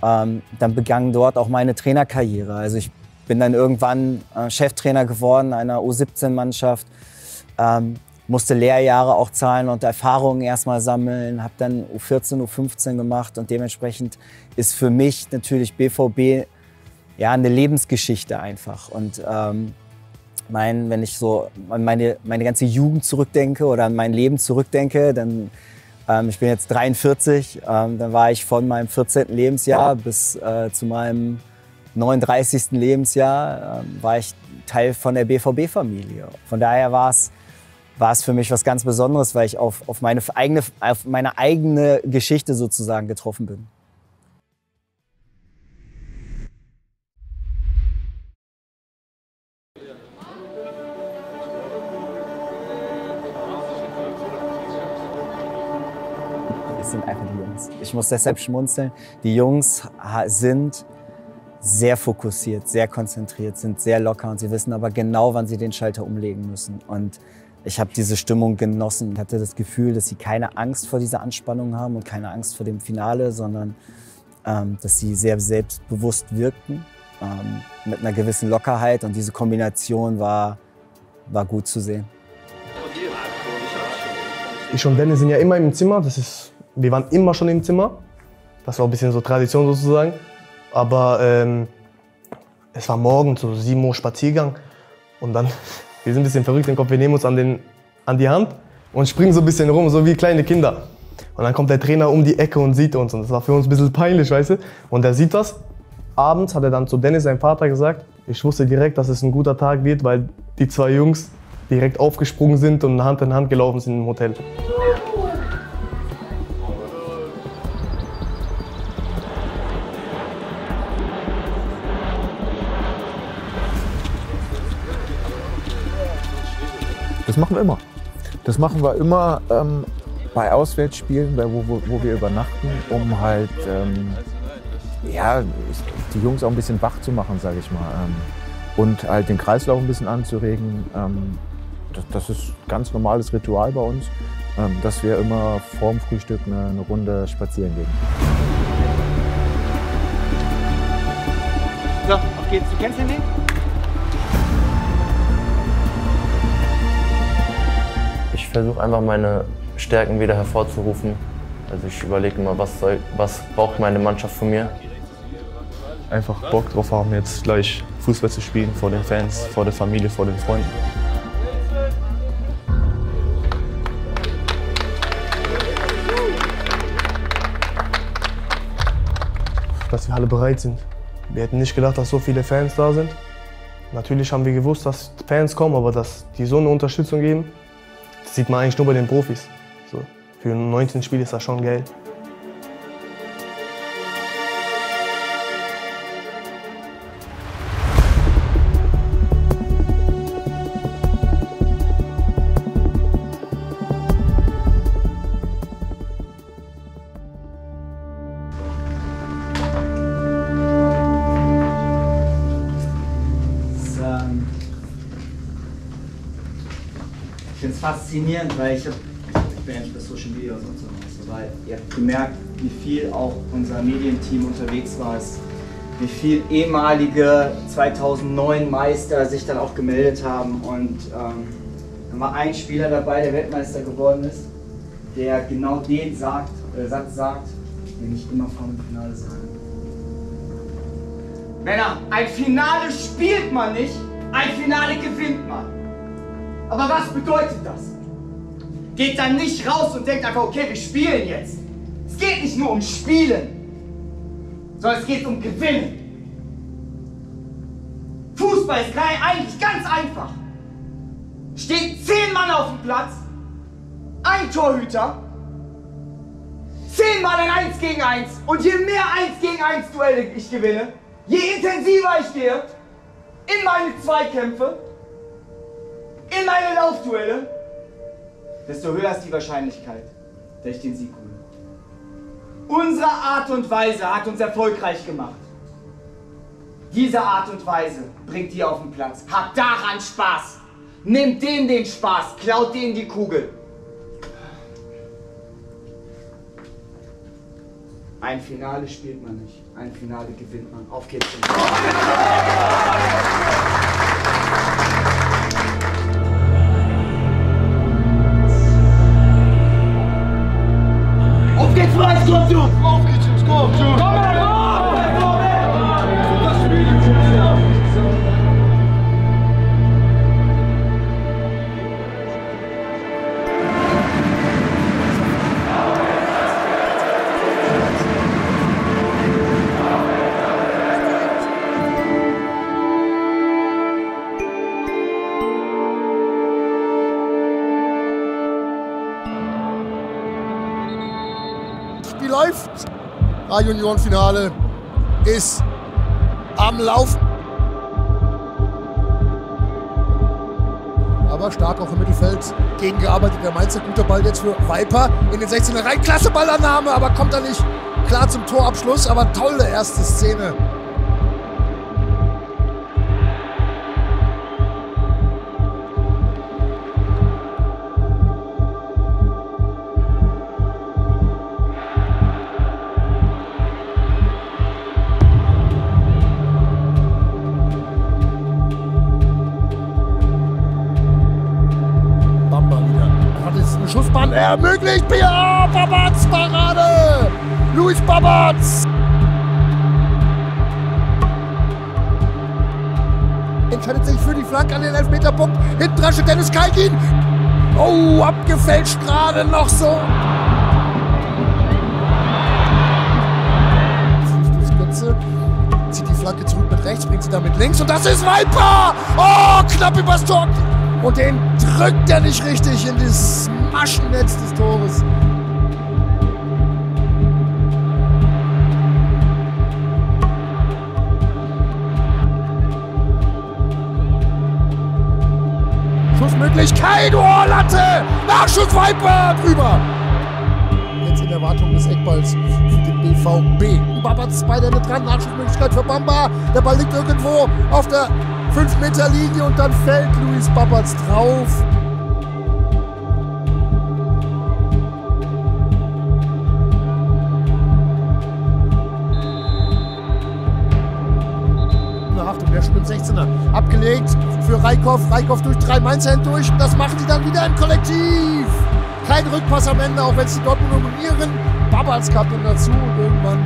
S6: Ähm, dann begann dort auch meine Trainerkarriere. Also ich bin dann irgendwann äh, Cheftrainer geworden einer U17-Mannschaft, ähm, musste Lehrjahre auch zahlen und Erfahrungen erstmal sammeln, habe dann U14, U15 gemacht und dementsprechend ist für mich natürlich BVB ja eine Lebensgeschichte einfach und ähm, mein, wenn ich so an meine, meine ganze Jugend zurückdenke oder an mein Leben zurückdenke, dann, ähm, ich bin jetzt 43, ähm, dann war ich von meinem 14. Lebensjahr bis äh, zu meinem 39. Lebensjahr, ähm, war ich Teil von der BVB-Familie. Von daher war es war es für mich was ganz Besonderes, weil ich auf, auf, meine eigene, auf meine eigene Geschichte sozusagen getroffen bin. Es sind einfach die Jungs. Ich muss deshalb schmunzeln. Die Jungs sind sehr fokussiert, sehr konzentriert, sind sehr locker und sie wissen aber genau, wann sie den Schalter umlegen müssen. Und ich habe diese Stimmung genossen. Ich hatte das Gefühl, dass sie keine Angst vor dieser Anspannung haben und keine Angst vor dem Finale, sondern ähm, dass sie sehr selbstbewusst wirkten, ähm, mit einer gewissen Lockerheit. Und diese Kombination war, war gut zu sehen.
S2: Ich und Dennis sind ja immer im Zimmer, das ist Wir waren immer schon im Zimmer. Das war ein bisschen so Tradition sozusagen. Aber ähm, es war morgen so 7 Uhr Spaziergang. Und dann, wir sind ein bisschen verrückt im Kopf, wir nehmen uns an, den, an die Hand und springen so ein bisschen rum, so wie kleine Kinder. Und dann kommt der Trainer um die Ecke und sieht uns. Und das war für uns ein bisschen peinlich, weißt du? Und er sieht das. Abends hat er dann zu Dennis, seinem Vater, gesagt, ich wusste direkt, dass es ein guter Tag wird, weil die zwei Jungs direkt aufgesprungen sind und Hand in Hand gelaufen sind im Hotel.
S1: Das machen wir immer. Das machen wir immer ähm, bei Auswärtsspielen, bei, wo, wo, wo wir übernachten, um halt ähm, ja, die Jungs auch ein bisschen wach zu machen, sage ich mal. Ähm, und halt den Kreislauf ein bisschen anzuregen. Ähm, das, das ist ganz normales Ritual bei uns, ähm, dass wir immer vorm Frühstück eine, eine Runde spazieren gehen.
S13: So, auf geht's. Du kennst den Weg?
S17: Versuche einfach meine Stärken wieder hervorzurufen. Also ich überlege immer, was, soll, was braucht meine Mannschaft von mir.
S7: Einfach Bock drauf haben, jetzt gleich Fußball zu spielen vor den Fans, vor der Familie, vor den Freunden.
S2: dass wir alle bereit sind. Wir hätten nicht gedacht, dass so viele Fans da sind. Natürlich haben wir gewusst, dass Fans kommen, aber dass die so eine Unterstützung geben, das sieht man eigentlich nur bei den Profis. So, für ein 19 Spiel ist das schon geil.
S13: Faszinierend, weil ich, hab, ich bin ja nicht bei Social Media und so was, aber ihr habt gemerkt, wie viel auch unser Medienteam unterwegs war. Wie viel ehemalige 2009 Meister sich dann auch gemeldet haben und ähm, da war ein Spieler dabei, der Weltmeister geworden ist, der genau den sagt, äh, Satz sagt, den ich immer vor dem Finale sage. Männer, ein Finale spielt man nicht, ein Finale gewinnt man. Aber was bedeutet das? Geht dann nicht raus und denkt einfach, okay, wir spielen jetzt. Es geht nicht nur um Spielen, sondern es geht um Gewinnen. Fußball ist eigentlich ganz einfach. Steht zehn Mann auf dem Platz, ein Torhüter, zehnmal ein 1 gegen 1 und je mehr 1 gegen 1 Duelle ich gewinne, je intensiver ich gehe in meine Zweikämpfe, in meine Laufduelle, desto höher ist die Wahrscheinlichkeit, dass ich den Sieg hole. Unsere Art und Weise hat uns erfolgreich gemacht. Diese Art und Weise bringt die auf den Platz. Habt daran Spaß. Nimmt denen den Spaß, klaut denen die Kugel. Ein Finale spielt man nicht, ein Finale gewinnt man. Auf geht's.
S26: Radio Union Finale ist am Laufen. Aber stark auch im Mittelfeld gegengearbeitet. Der Mainzer guter Ball jetzt für Viper in den 16er rein. Klasse Ballannahme, aber kommt da nicht klar zum Torabschluss. Aber tolle erste Szene. Schussbahn ermöglicht. Pia, Babatz, Parade. Babatz! Entscheidet sich für die Flanke an den Elfmeterpunkt. Hinten dran Dennis Kalkin. Oh, abgefälscht gerade noch so. Zieht die Flanke zurück mit rechts, bringt sie dann mit links und das ist Viper! Oh, knapp übers Tor. Und den drückt er nicht richtig in das Maschennetz des Tores. Schussmöglichkeit, oh Latte! Nachschuss Viper drüber! Jetzt in Erwartung des Eckballs für den BVB. Babatz bei der mit dran, Nachschussmöglichkeit für Bamba. Der Ball liegt irgendwo auf der 5-Meter-Linie und dann fällt Luis Babatz drauf. Achtung, der spielt 16er. Abgelegt für Reikhoff. Reikhoff durch drei Mainzer. Und das machen die dann wieder im Kollektiv. Kein Rückpass am Ende, auch wenn sie dort nominieren. Babatz kam dann dazu und irgendwann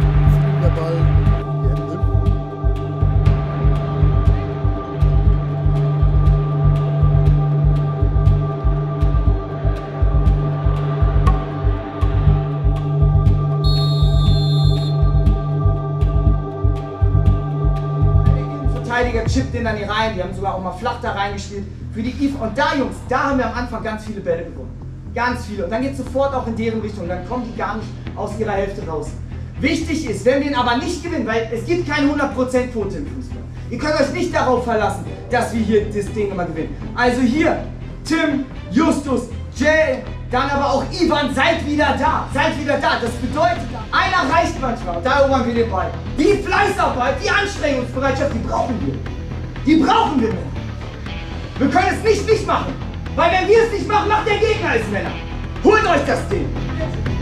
S13: chippt den dann hier rein. Die haben sogar auch mal flach da reingespielt. Für die IF. Und da, Jungs, da haben wir am Anfang ganz viele Bälle gewonnen. Ganz viele. Und dann geht es sofort auch in deren Richtung. Dann kommen die gar nicht aus ihrer Hälfte raus. Wichtig ist, wenn wir ihn aber nicht gewinnen, weil es gibt keine 100% Quote im Fußball. Ihr könnt euch nicht darauf verlassen, dass wir hier das Ding immer gewinnen. Also hier, Tim, Justus, Jay, dann aber auch Ivan, seid wieder da. Seid wieder da. Das bedeutet, einer reicht manchmal. Da erobern wir den Ball. Die Fleißarbeit, die Anstrengungsbereitschaft, die brauchen wir. Die brauchen wir, Männer. Wir können es nicht nicht machen. Weil wenn wir es nicht machen, macht der Gegner es, Männer. Holt euch das Ding.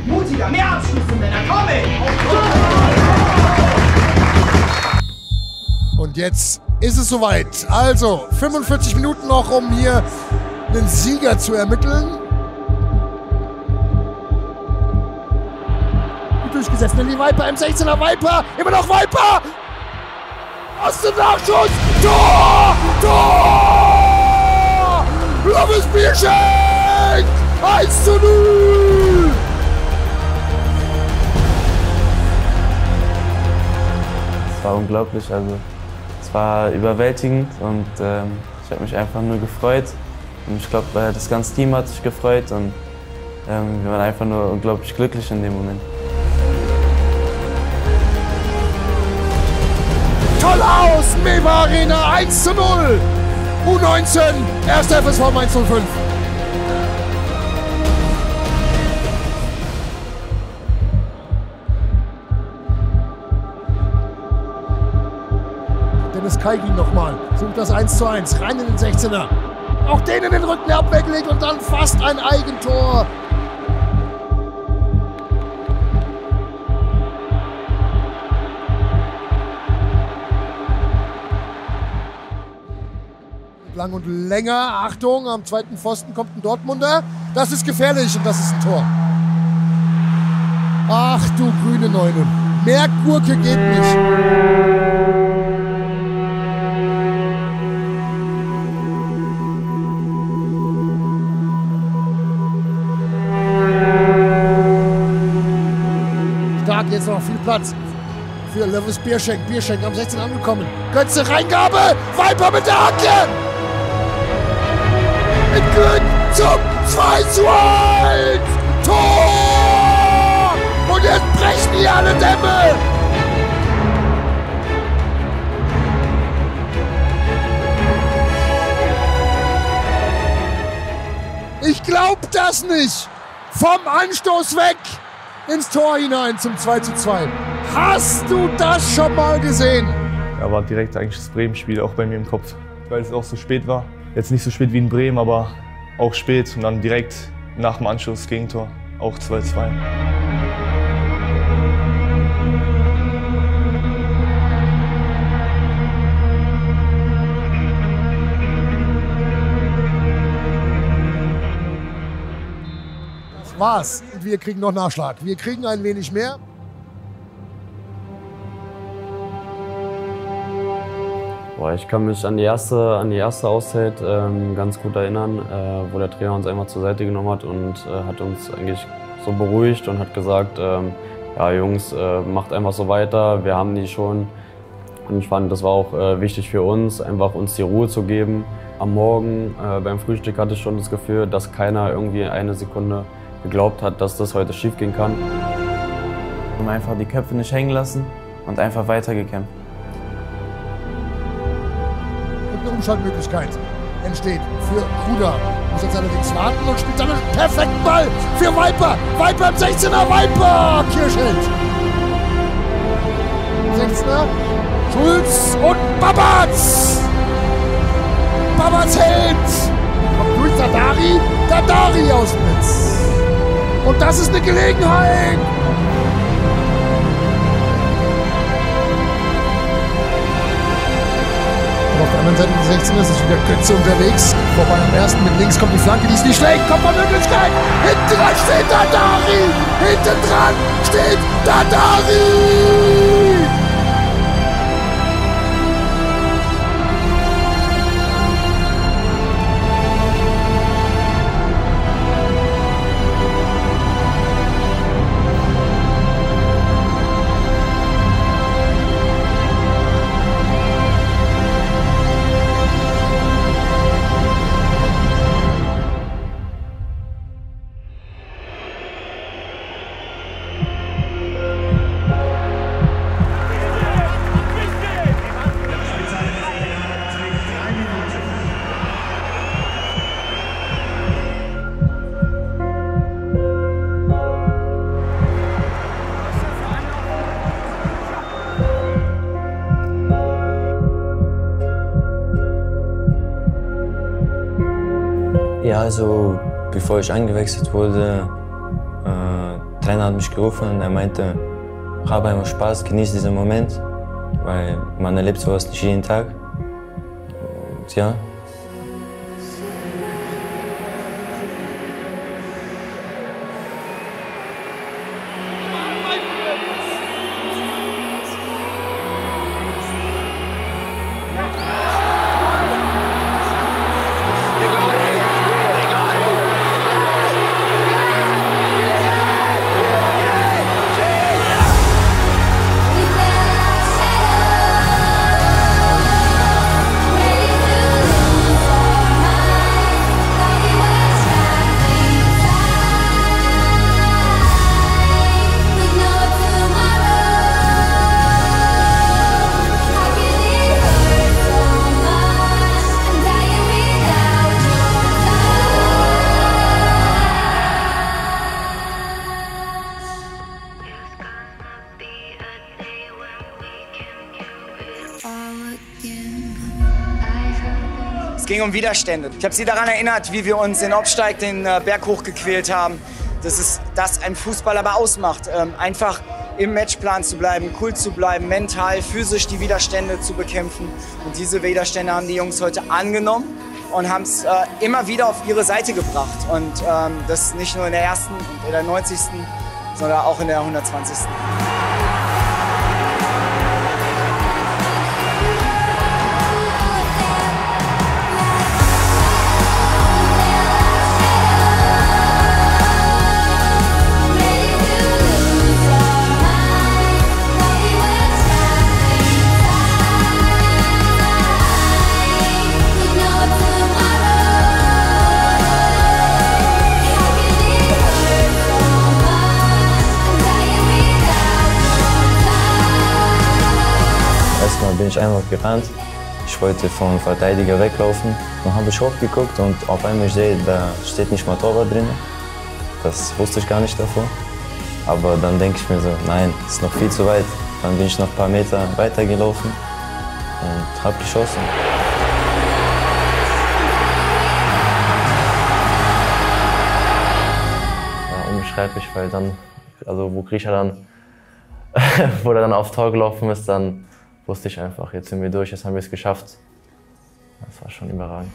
S13: Mutiger, mehr Abschlüsse, Männer. Komm, ey.
S26: Und jetzt ist es soweit. Also 45 Minuten noch, um hier einen Sieger zu ermitteln. Durchgesetzt. Nelly Viper im 16er Viper. Immer noch Viper. Aus dem Nachschuss. Tor! Tor! Lovis Bierschenk! 1 zu 0!
S18: Es war unglaublich, also es war überwältigend und ähm, ich habe mich einfach nur gefreut. Und ich glaube, äh, das ganze Team hat sich gefreut und ähm, wir waren einfach nur unglaublich glücklich in dem Moment.
S26: Aus! Mewa Arena 1 zu 0! U19, erster FSV 105. Dennis Kaigin nochmal. Sucht das 1 zu 1. Rein in den 16er. Auch den in den Rücken der Abwehr gelegt und dann fast ein Eigentor. Lang und länger. Achtung, am zweiten Pfosten kommt ein Dortmunder. Das ist gefährlich und das ist ein Tor. Ach du grüne Neune. Mehr Gurke geht nicht. Stark, jetzt noch viel Platz für Lewis Bierschenk. Bierschenk am 16 angekommen. Götze, Reingabe, Viper mit der Hacke. Glück zum 2 zu 1. Tor! Und jetzt brechen hier alle Dämme. Ich glaub das nicht. Vom Anstoß weg ins Tor hinein zum 2 zu 2. Hast du das schon mal gesehen?
S22: Ja, war direkt eigentlich das Bremen-Spiel auch bei mir im Kopf, weil es auch so spät war. Jetzt nicht so spät wie in Bremen, aber auch spät und dann direkt nach dem Anschluss Gegentor, auch 2-2.
S26: Das war's. Wir kriegen noch Nachschlag. Wir kriegen ein wenig mehr.
S27: Boah, ich kann mich an die erste, an die erste Auszeit ähm, ganz gut erinnern, äh, wo der Trainer uns einmal zur Seite genommen hat und äh, hat uns eigentlich so beruhigt und hat gesagt, ähm, ja Jungs, äh, macht einfach so weiter, wir haben die schon. Und ich fand, das war auch äh, wichtig für uns, einfach uns die Ruhe zu geben. Am Morgen äh, beim Frühstück hatte ich schon das Gefühl, dass keiner irgendwie eine Sekunde geglaubt hat, dass das heute schief gehen kann.
S18: Haben einfach die Köpfe nicht hängen lassen und einfach weitergekämpft.
S26: Umschaltmöglichkeit entsteht für Ruder. Muss jetzt allerdings warten und spielt dann einen perfekten Ball für Viper. Viper im 16er, Viper! Kirschheld. 16er, Schulz und Babatz! Babatz hält! Kommt durch Dadari, Dadari aus dem Netz. Und das ist eine Gelegenheit! Der anderen Seite des 16 ist wieder Götze unterwegs. Vorbei am ersten mit links kommt die Flanke, die ist nicht schlecht. Kommt mal Möglichkeit. Hinten dran steht Dadari. Hinten dran steht Dadari.
S15: Bevor ich eingewechselt wurde, äh, Trainer hat mich gerufen und er meinte, habe einmal Spaß, genieße diesen Moment, weil man erlebt sowas nicht jeden Tag. Und ja,
S13: Widerstände. Ich habe sie daran erinnert, wie wir uns in Obsteig den äh, Berg hochgequält haben. Das ist das ein Fußball aber ausmacht. Ähm, einfach im Matchplan zu bleiben, cool zu bleiben, mental, physisch die Widerstände zu bekämpfen. Und diese Widerstände haben die Jungs heute angenommen und haben es äh, immer wieder auf ihre Seite gebracht. Und ähm, das nicht nur in der ersten und in der 90. sondern auch in der 120.
S15: gerannt. Ich wollte vom Verteidiger weglaufen. Dann habe ich hochgeguckt und auf einmal ich sehe, da steht nicht mal Torwart drin. Das wusste ich gar nicht davor. Aber dann denke ich mir so, nein, ist noch viel zu weit. Dann bin ich noch ein paar Meter weitergelaufen und habe geschossen. Ja, unbeschreiblich, weil dann, also wo Grisha dann, wo er dann aufs Tor gelaufen ist, dann wusste ich einfach, jetzt sind wir durch, jetzt haben wir es geschafft. Das war schon überragend.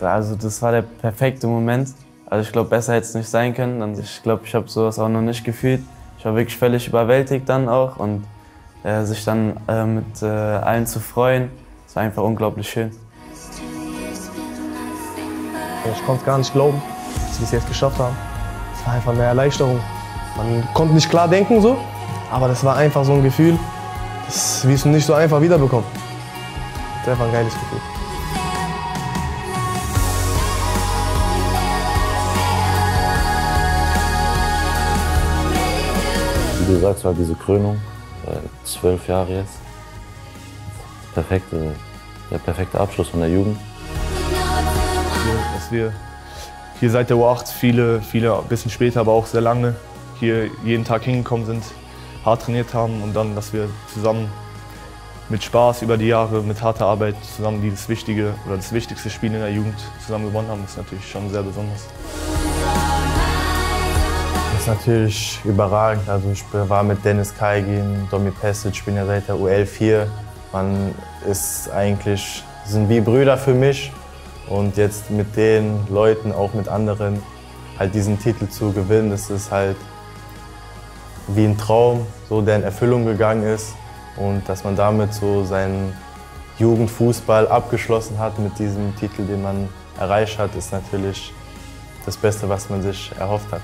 S18: Also das war der perfekte Moment. Also ich glaube, besser hätte es nicht sein können. Und ich glaube, ich habe sowas auch noch nicht gefühlt. Ich war wirklich völlig überwältigt dann auch. Und äh, sich dann äh, mit äh, allen zu freuen, das war einfach unglaublich schön.
S2: Ich konnte es gar nicht glauben, dass wir es jetzt geschafft haben. Es war einfach eine Erleichterung. Man konnte nicht klar denken so, aber das war einfach so ein Gefühl, das wirst du nicht so einfach wiederbekommen. Das ist einfach ein geiles Gefühl.
S4: Wie du sagst, war diese Krönung, äh, zwölf Jahre jetzt. Perfekte, der perfekte Abschluss von der Jugend.
S28: dass wir hier seit der U8 viele, viele, ein bisschen später, aber auch sehr lange hier jeden Tag hingekommen sind, hart trainiert haben und dann, dass wir zusammen mit Spaß über die Jahre, mit harter Arbeit zusammen dieses wichtige oder das wichtigste Spiel in der Jugend zusammen gewonnen haben, ist natürlich schon sehr besonders.
S7: Das ist natürlich überragend. Also ich war mit Dennis Kaigin, Domi Pesic, bin ja seit der U11 hier. Man ist eigentlich, sind wie Brüder für mich. Und jetzt mit den Leuten, auch mit anderen, halt diesen Titel zu gewinnen, das ist halt wie ein Traum, so der in Erfüllung gegangen ist. Und dass man damit so seinen Jugendfußball abgeschlossen hat mit diesem Titel, den man erreicht hat, ist natürlich das Beste, was man sich erhofft hat.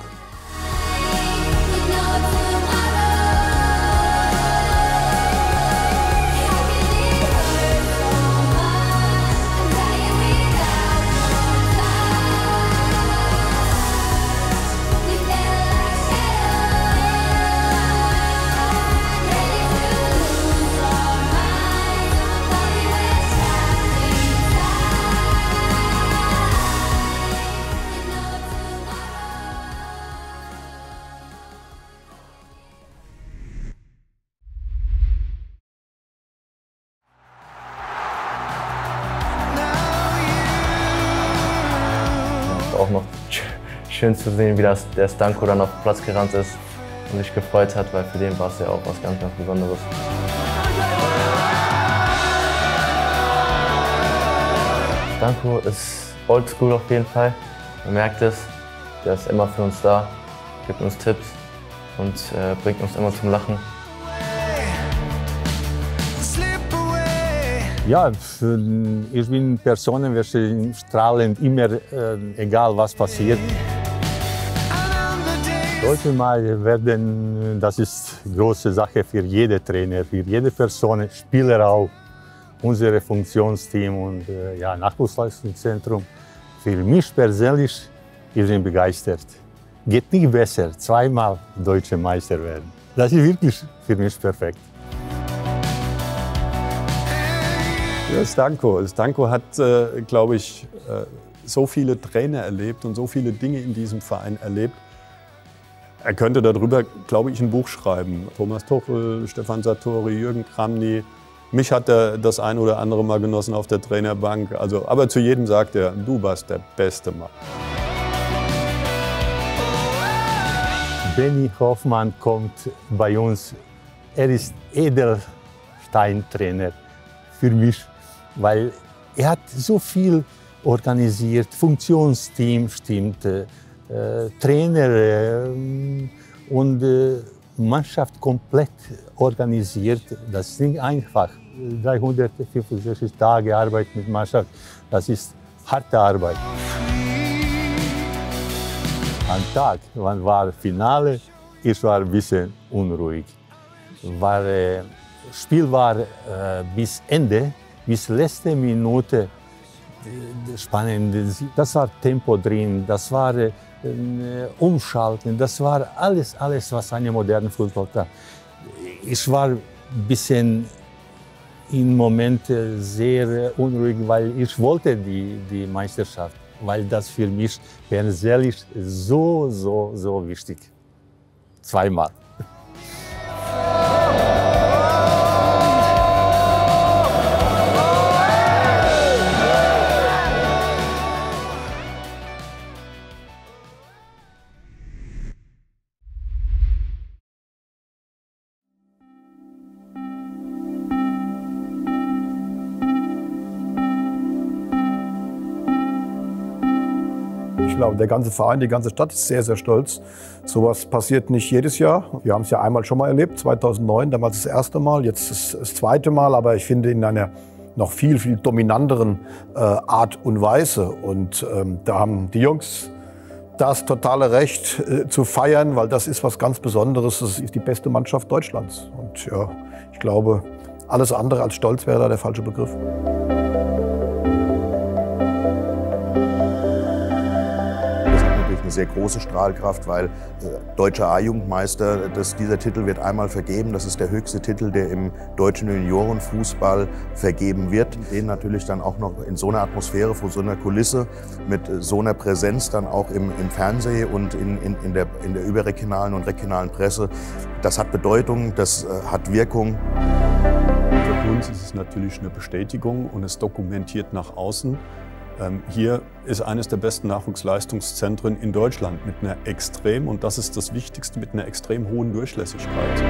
S7: Schön zu sehen, wie das, der Stanko dann auf den Platz gerannt ist und sich gefreut hat, weil für den war es ja auch was ganz, ganz Besonderes. Stanko ist oldschool auf jeden Fall. Man merkt es, der ist immer für uns da, gibt uns Tipps und äh, bringt uns immer zum Lachen.
S29: Ja, ich bin Person, wir strahlen immer, äh, egal was passiert. Sollte mal werden, das ist große Sache für jede Trainer, für jede Person, Spieler auch, unser Funktionsteam und äh, ja, Nachwuchsleistungszentrum. Für mich persönlich, ich bin begeistert. Geht nicht besser, zweimal deutsche Meister werden. Das ist wirklich für mich perfekt.
S10: Ja, Stanko. Stanko hat, äh, glaube ich, äh, so viele Trainer erlebt und so viele Dinge in diesem Verein erlebt. Er könnte darüber, glaube ich, ein Buch schreiben. Thomas Tuchel, Stefan Sartori, Jürgen Kramny. Mich hat er das ein oder andere Mal genossen auf der Trainerbank. Also, aber zu jedem sagt er, du warst der beste Mann.
S29: Benny Hoffmann kommt bei uns. Er ist Edelsteintrainer für mich, weil er hat so viel organisiert. Funktionsteam stimmt, Trainer äh, und äh, Mannschaft komplett organisiert. Das ist nicht einfach. 365 Tage Arbeit mit Mannschaft, das ist harte Arbeit. Am Tag, wann war Finale, ich war ein bisschen unruhig. War, äh, Spiel war äh, bis Ende, bis letzte Minute äh, spannend. Das war Tempo drin, das war äh, Umschalten, das war alles, alles, was eine moderne Fußball hat. Ich war ein bisschen im Moment äh, sehr äh, unruhig, weil ich wollte die, die Meisterschaft, weil das für mich persönlich so, so, so wichtig. Zweimal.
S11: Glaube, der ganze Verein, die ganze Stadt ist sehr, sehr stolz. Sowas passiert nicht jedes Jahr. Wir haben es ja einmal schon mal erlebt, 2009, damals das erste Mal, jetzt das, das zweite Mal, aber ich finde in einer noch viel, viel dominanteren äh, Art und Weise. Und ähm, da haben die Jungs das totale Recht äh, zu feiern, weil das ist was ganz Besonderes. Das ist die beste Mannschaft Deutschlands. Und ja, ich glaube, alles andere als Stolz wäre da der falsche Begriff.
S9: Sehr große Strahlkraft, weil äh, deutscher A-Jugendmeister, dieser Titel wird einmal vergeben. Das ist der höchste Titel, der im deutschen Juniorenfußball vergeben wird. Den natürlich dann auch noch in so einer Atmosphäre, vor so einer Kulisse, mit äh, so einer Präsenz dann auch im, im Fernsehen und in, in, in, der, in der überregionalen und regionalen Presse. Das hat Bedeutung, das äh, hat Wirkung.
S10: Für uns ist es natürlich eine Bestätigung und es dokumentiert nach außen. Ähm, Hier ist eines der besten Nachwuchsleistungszentren in Deutschland mit einer extrem, und das ist das Wichtigste, mit einer extrem hohen Durchlässigkeit.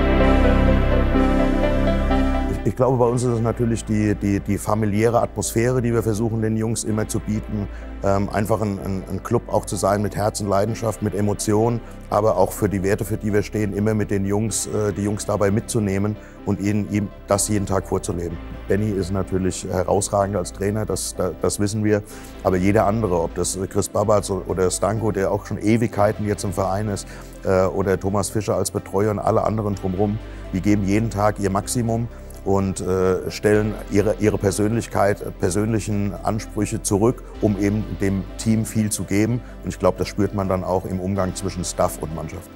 S9: Ich, glaube, bei uns ist es natürlich die, die, die familiäre Atmosphäre, die wir versuchen, den Jungs immer zu bieten. Ähm, einfach ein, ein, ein Club auch zu sein mit Herz und Leidenschaft, mit Emotionen, aber auch für die Werte, für die wir stehen, immer mit den Jungs, äh, die Jungs dabei mitzunehmen und ihnen ihm das jeden Tag vorzuleben. Benny ist natürlich herausragend als Trainer, das, das, wissen wir. Aber jeder andere, ob das Chris Babatz oder Stanko, der auch schon Ewigkeiten jetzt im Verein ist, äh, oder Thomas Fischer als Betreuer und alle anderen drumherum, die geben jeden Tag ihr Maximum und äh, stellen ihre, ihre Persönlichkeit, persönlichen Ansprüche zurück, um eben dem Team viel zu geben. Und ich glaube, das spürt man dann auch im Umgang zwischen Staff und Mannschaft.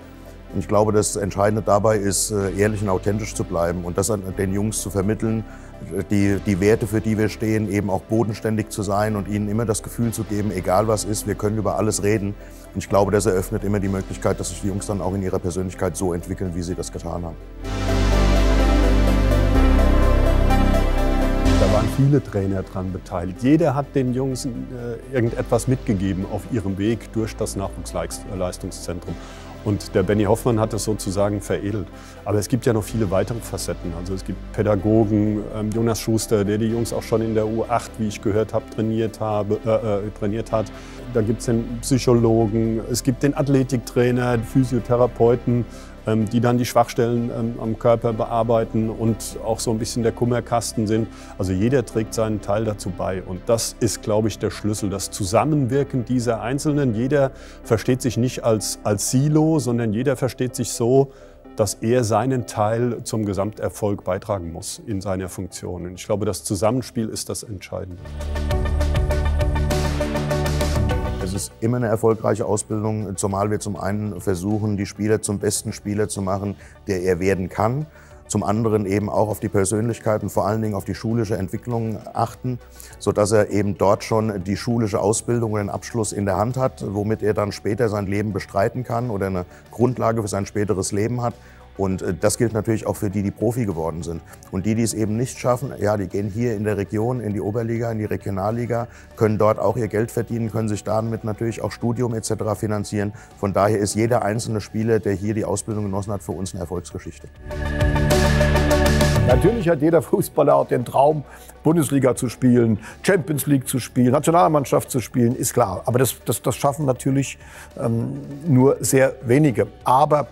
S9: Und ich glaube, das Entscheidende dabei ist, äh, ehrlich und authentisch zu bleiben und das den Jungs zu vermitteln, die, die Werte, für die wir stehen, eben auch bodenständig zu sein und ihnen immer das Gefühl zu geben, egal was ist, wir können über alles reden. Und ich glaube, das eröffnet immer die Möglichkeit, dass sich die Jungs dann auch in ihrer Persönlichkeit so entwickeln, wie sie das getan haben.
S10: Da waren viele Trainer dran beteiligt. Jeder hat den Jungs äh, irgendetwas mitgegeben auf ihrem Weg durch das Nachwuchsleistungszentrum. Und der Benny Hoffmann hat es sozusagen veredelt. Aber es gibt ja noch viele weitere Facetten. Also es gibt Pädagogen, ähm, Jonas Schuster, der die Jungs auch schon in der U8, wie ich gehört habe, trainiert, habe, äh, äh, trainiert hat. Da gibt es den Psychologen, es gibt den Athletiktrainer, Physiotherapeuten, die dann die Schwachstellen ähm, am Körper bearbeiten und auch so ein bisschen der Kummerkasten sind. Also jeder trägt seinen Teil dazu bei. Und das ist, glaube ich, der Schlüssel, das Zusammenwirken dieser Einzelnen. Jeder versteht sich nicht als, als Silo, sondern jeder versteht sich so, dass er seinen Teil zum Gesamterfolg beitragen muss in seiner Funktion. Und ich glaube, das Zusammenspiel ist das Entscheidende.
S9: Ist immer eine erfolgreiche Ausbildung, zumal wir zum einen versuchen, die Spieler zum besten Spieler zu machen, der er werden kann. Zum anderen eben auch auf die Persönlichkeit und vor allen Dingen auf die schulische Entwicklung achten, sodass er eben dort schon die schulische Ausbildung und den Abschluss in der Hand hat, womit er dann später sein Leben bestreiten kann oder eine Grundlage für sein späteres Leben hat. Und äh, das gilt natürlich auch für die, die Profi geworden sind. Und die, die es eben nicht schaffen, ja, die gehen hier in der Region, in die Oberliga, in die Regionalliga, können dort auch ihr Geld verdienen, können sich damit natürlich auch Studium etc. finanzieren. Von daher ist jeder einzelne Spieler, der hier die Ausbildung genossen hat, für uns eine Erfolgsgeschichte.
S11: Natürlich hat jeder Fußballer auch den Traum, Bundesliga zu spielen, Champions League zu spielen, Nationalmannschaft zu spielen, ist klar. Aber das, das, das schaffen natürlich ähm, nur sehr wenige. Aber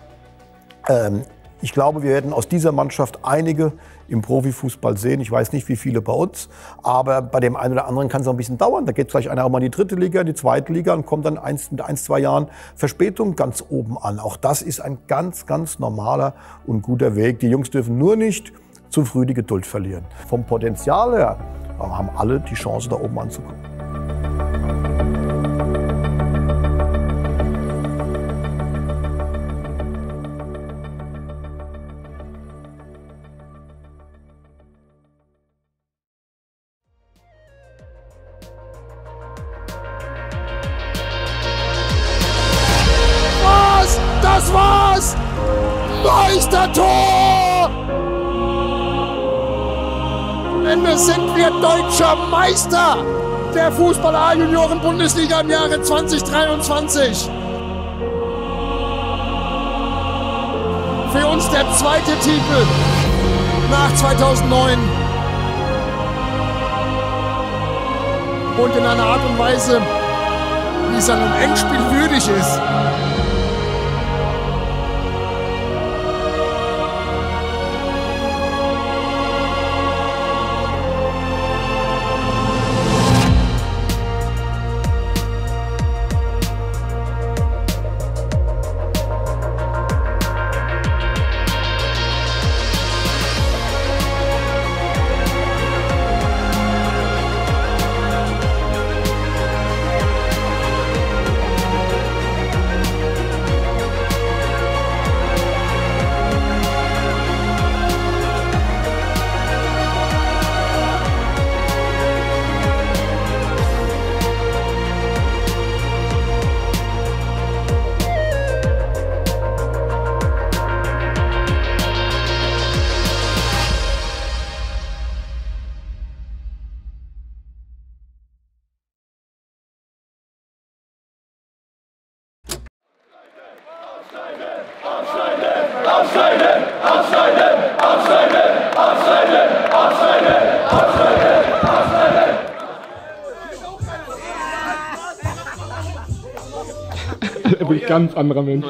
S11: ähm, ich glaube, wir werden aus dieser Mannschaft einige im Profifußball sehen. Ich weiß nicht, wie viele bei uns, aber bei dem einen oder anderen kann es auch ein bisschen dauern. Da geht vielleicht einer auch mal in die dritte Liga, in die zweite Liga und kommt dann eins, mit ein, zwei Jahren Verspätung ganz oben an. Auch das ist ein ganz, ganz normaler und guter Weg. Die Jungs dürfen nur nicht zu früh die Geduld verlieren. Vom Potenzial her haben alle die Chance, da oben anzukommen.
S26: War's! Meistertor! Am Ende sind wir deutscher Meister der Fußball-A-Junioren-Bundesliga im Jahre 2023. Für uns der zweite Titel nach 2009. Und in einer Art und Weise, wie es einem Endspiel würdig ist.
S30: Ganz anderer Mensch.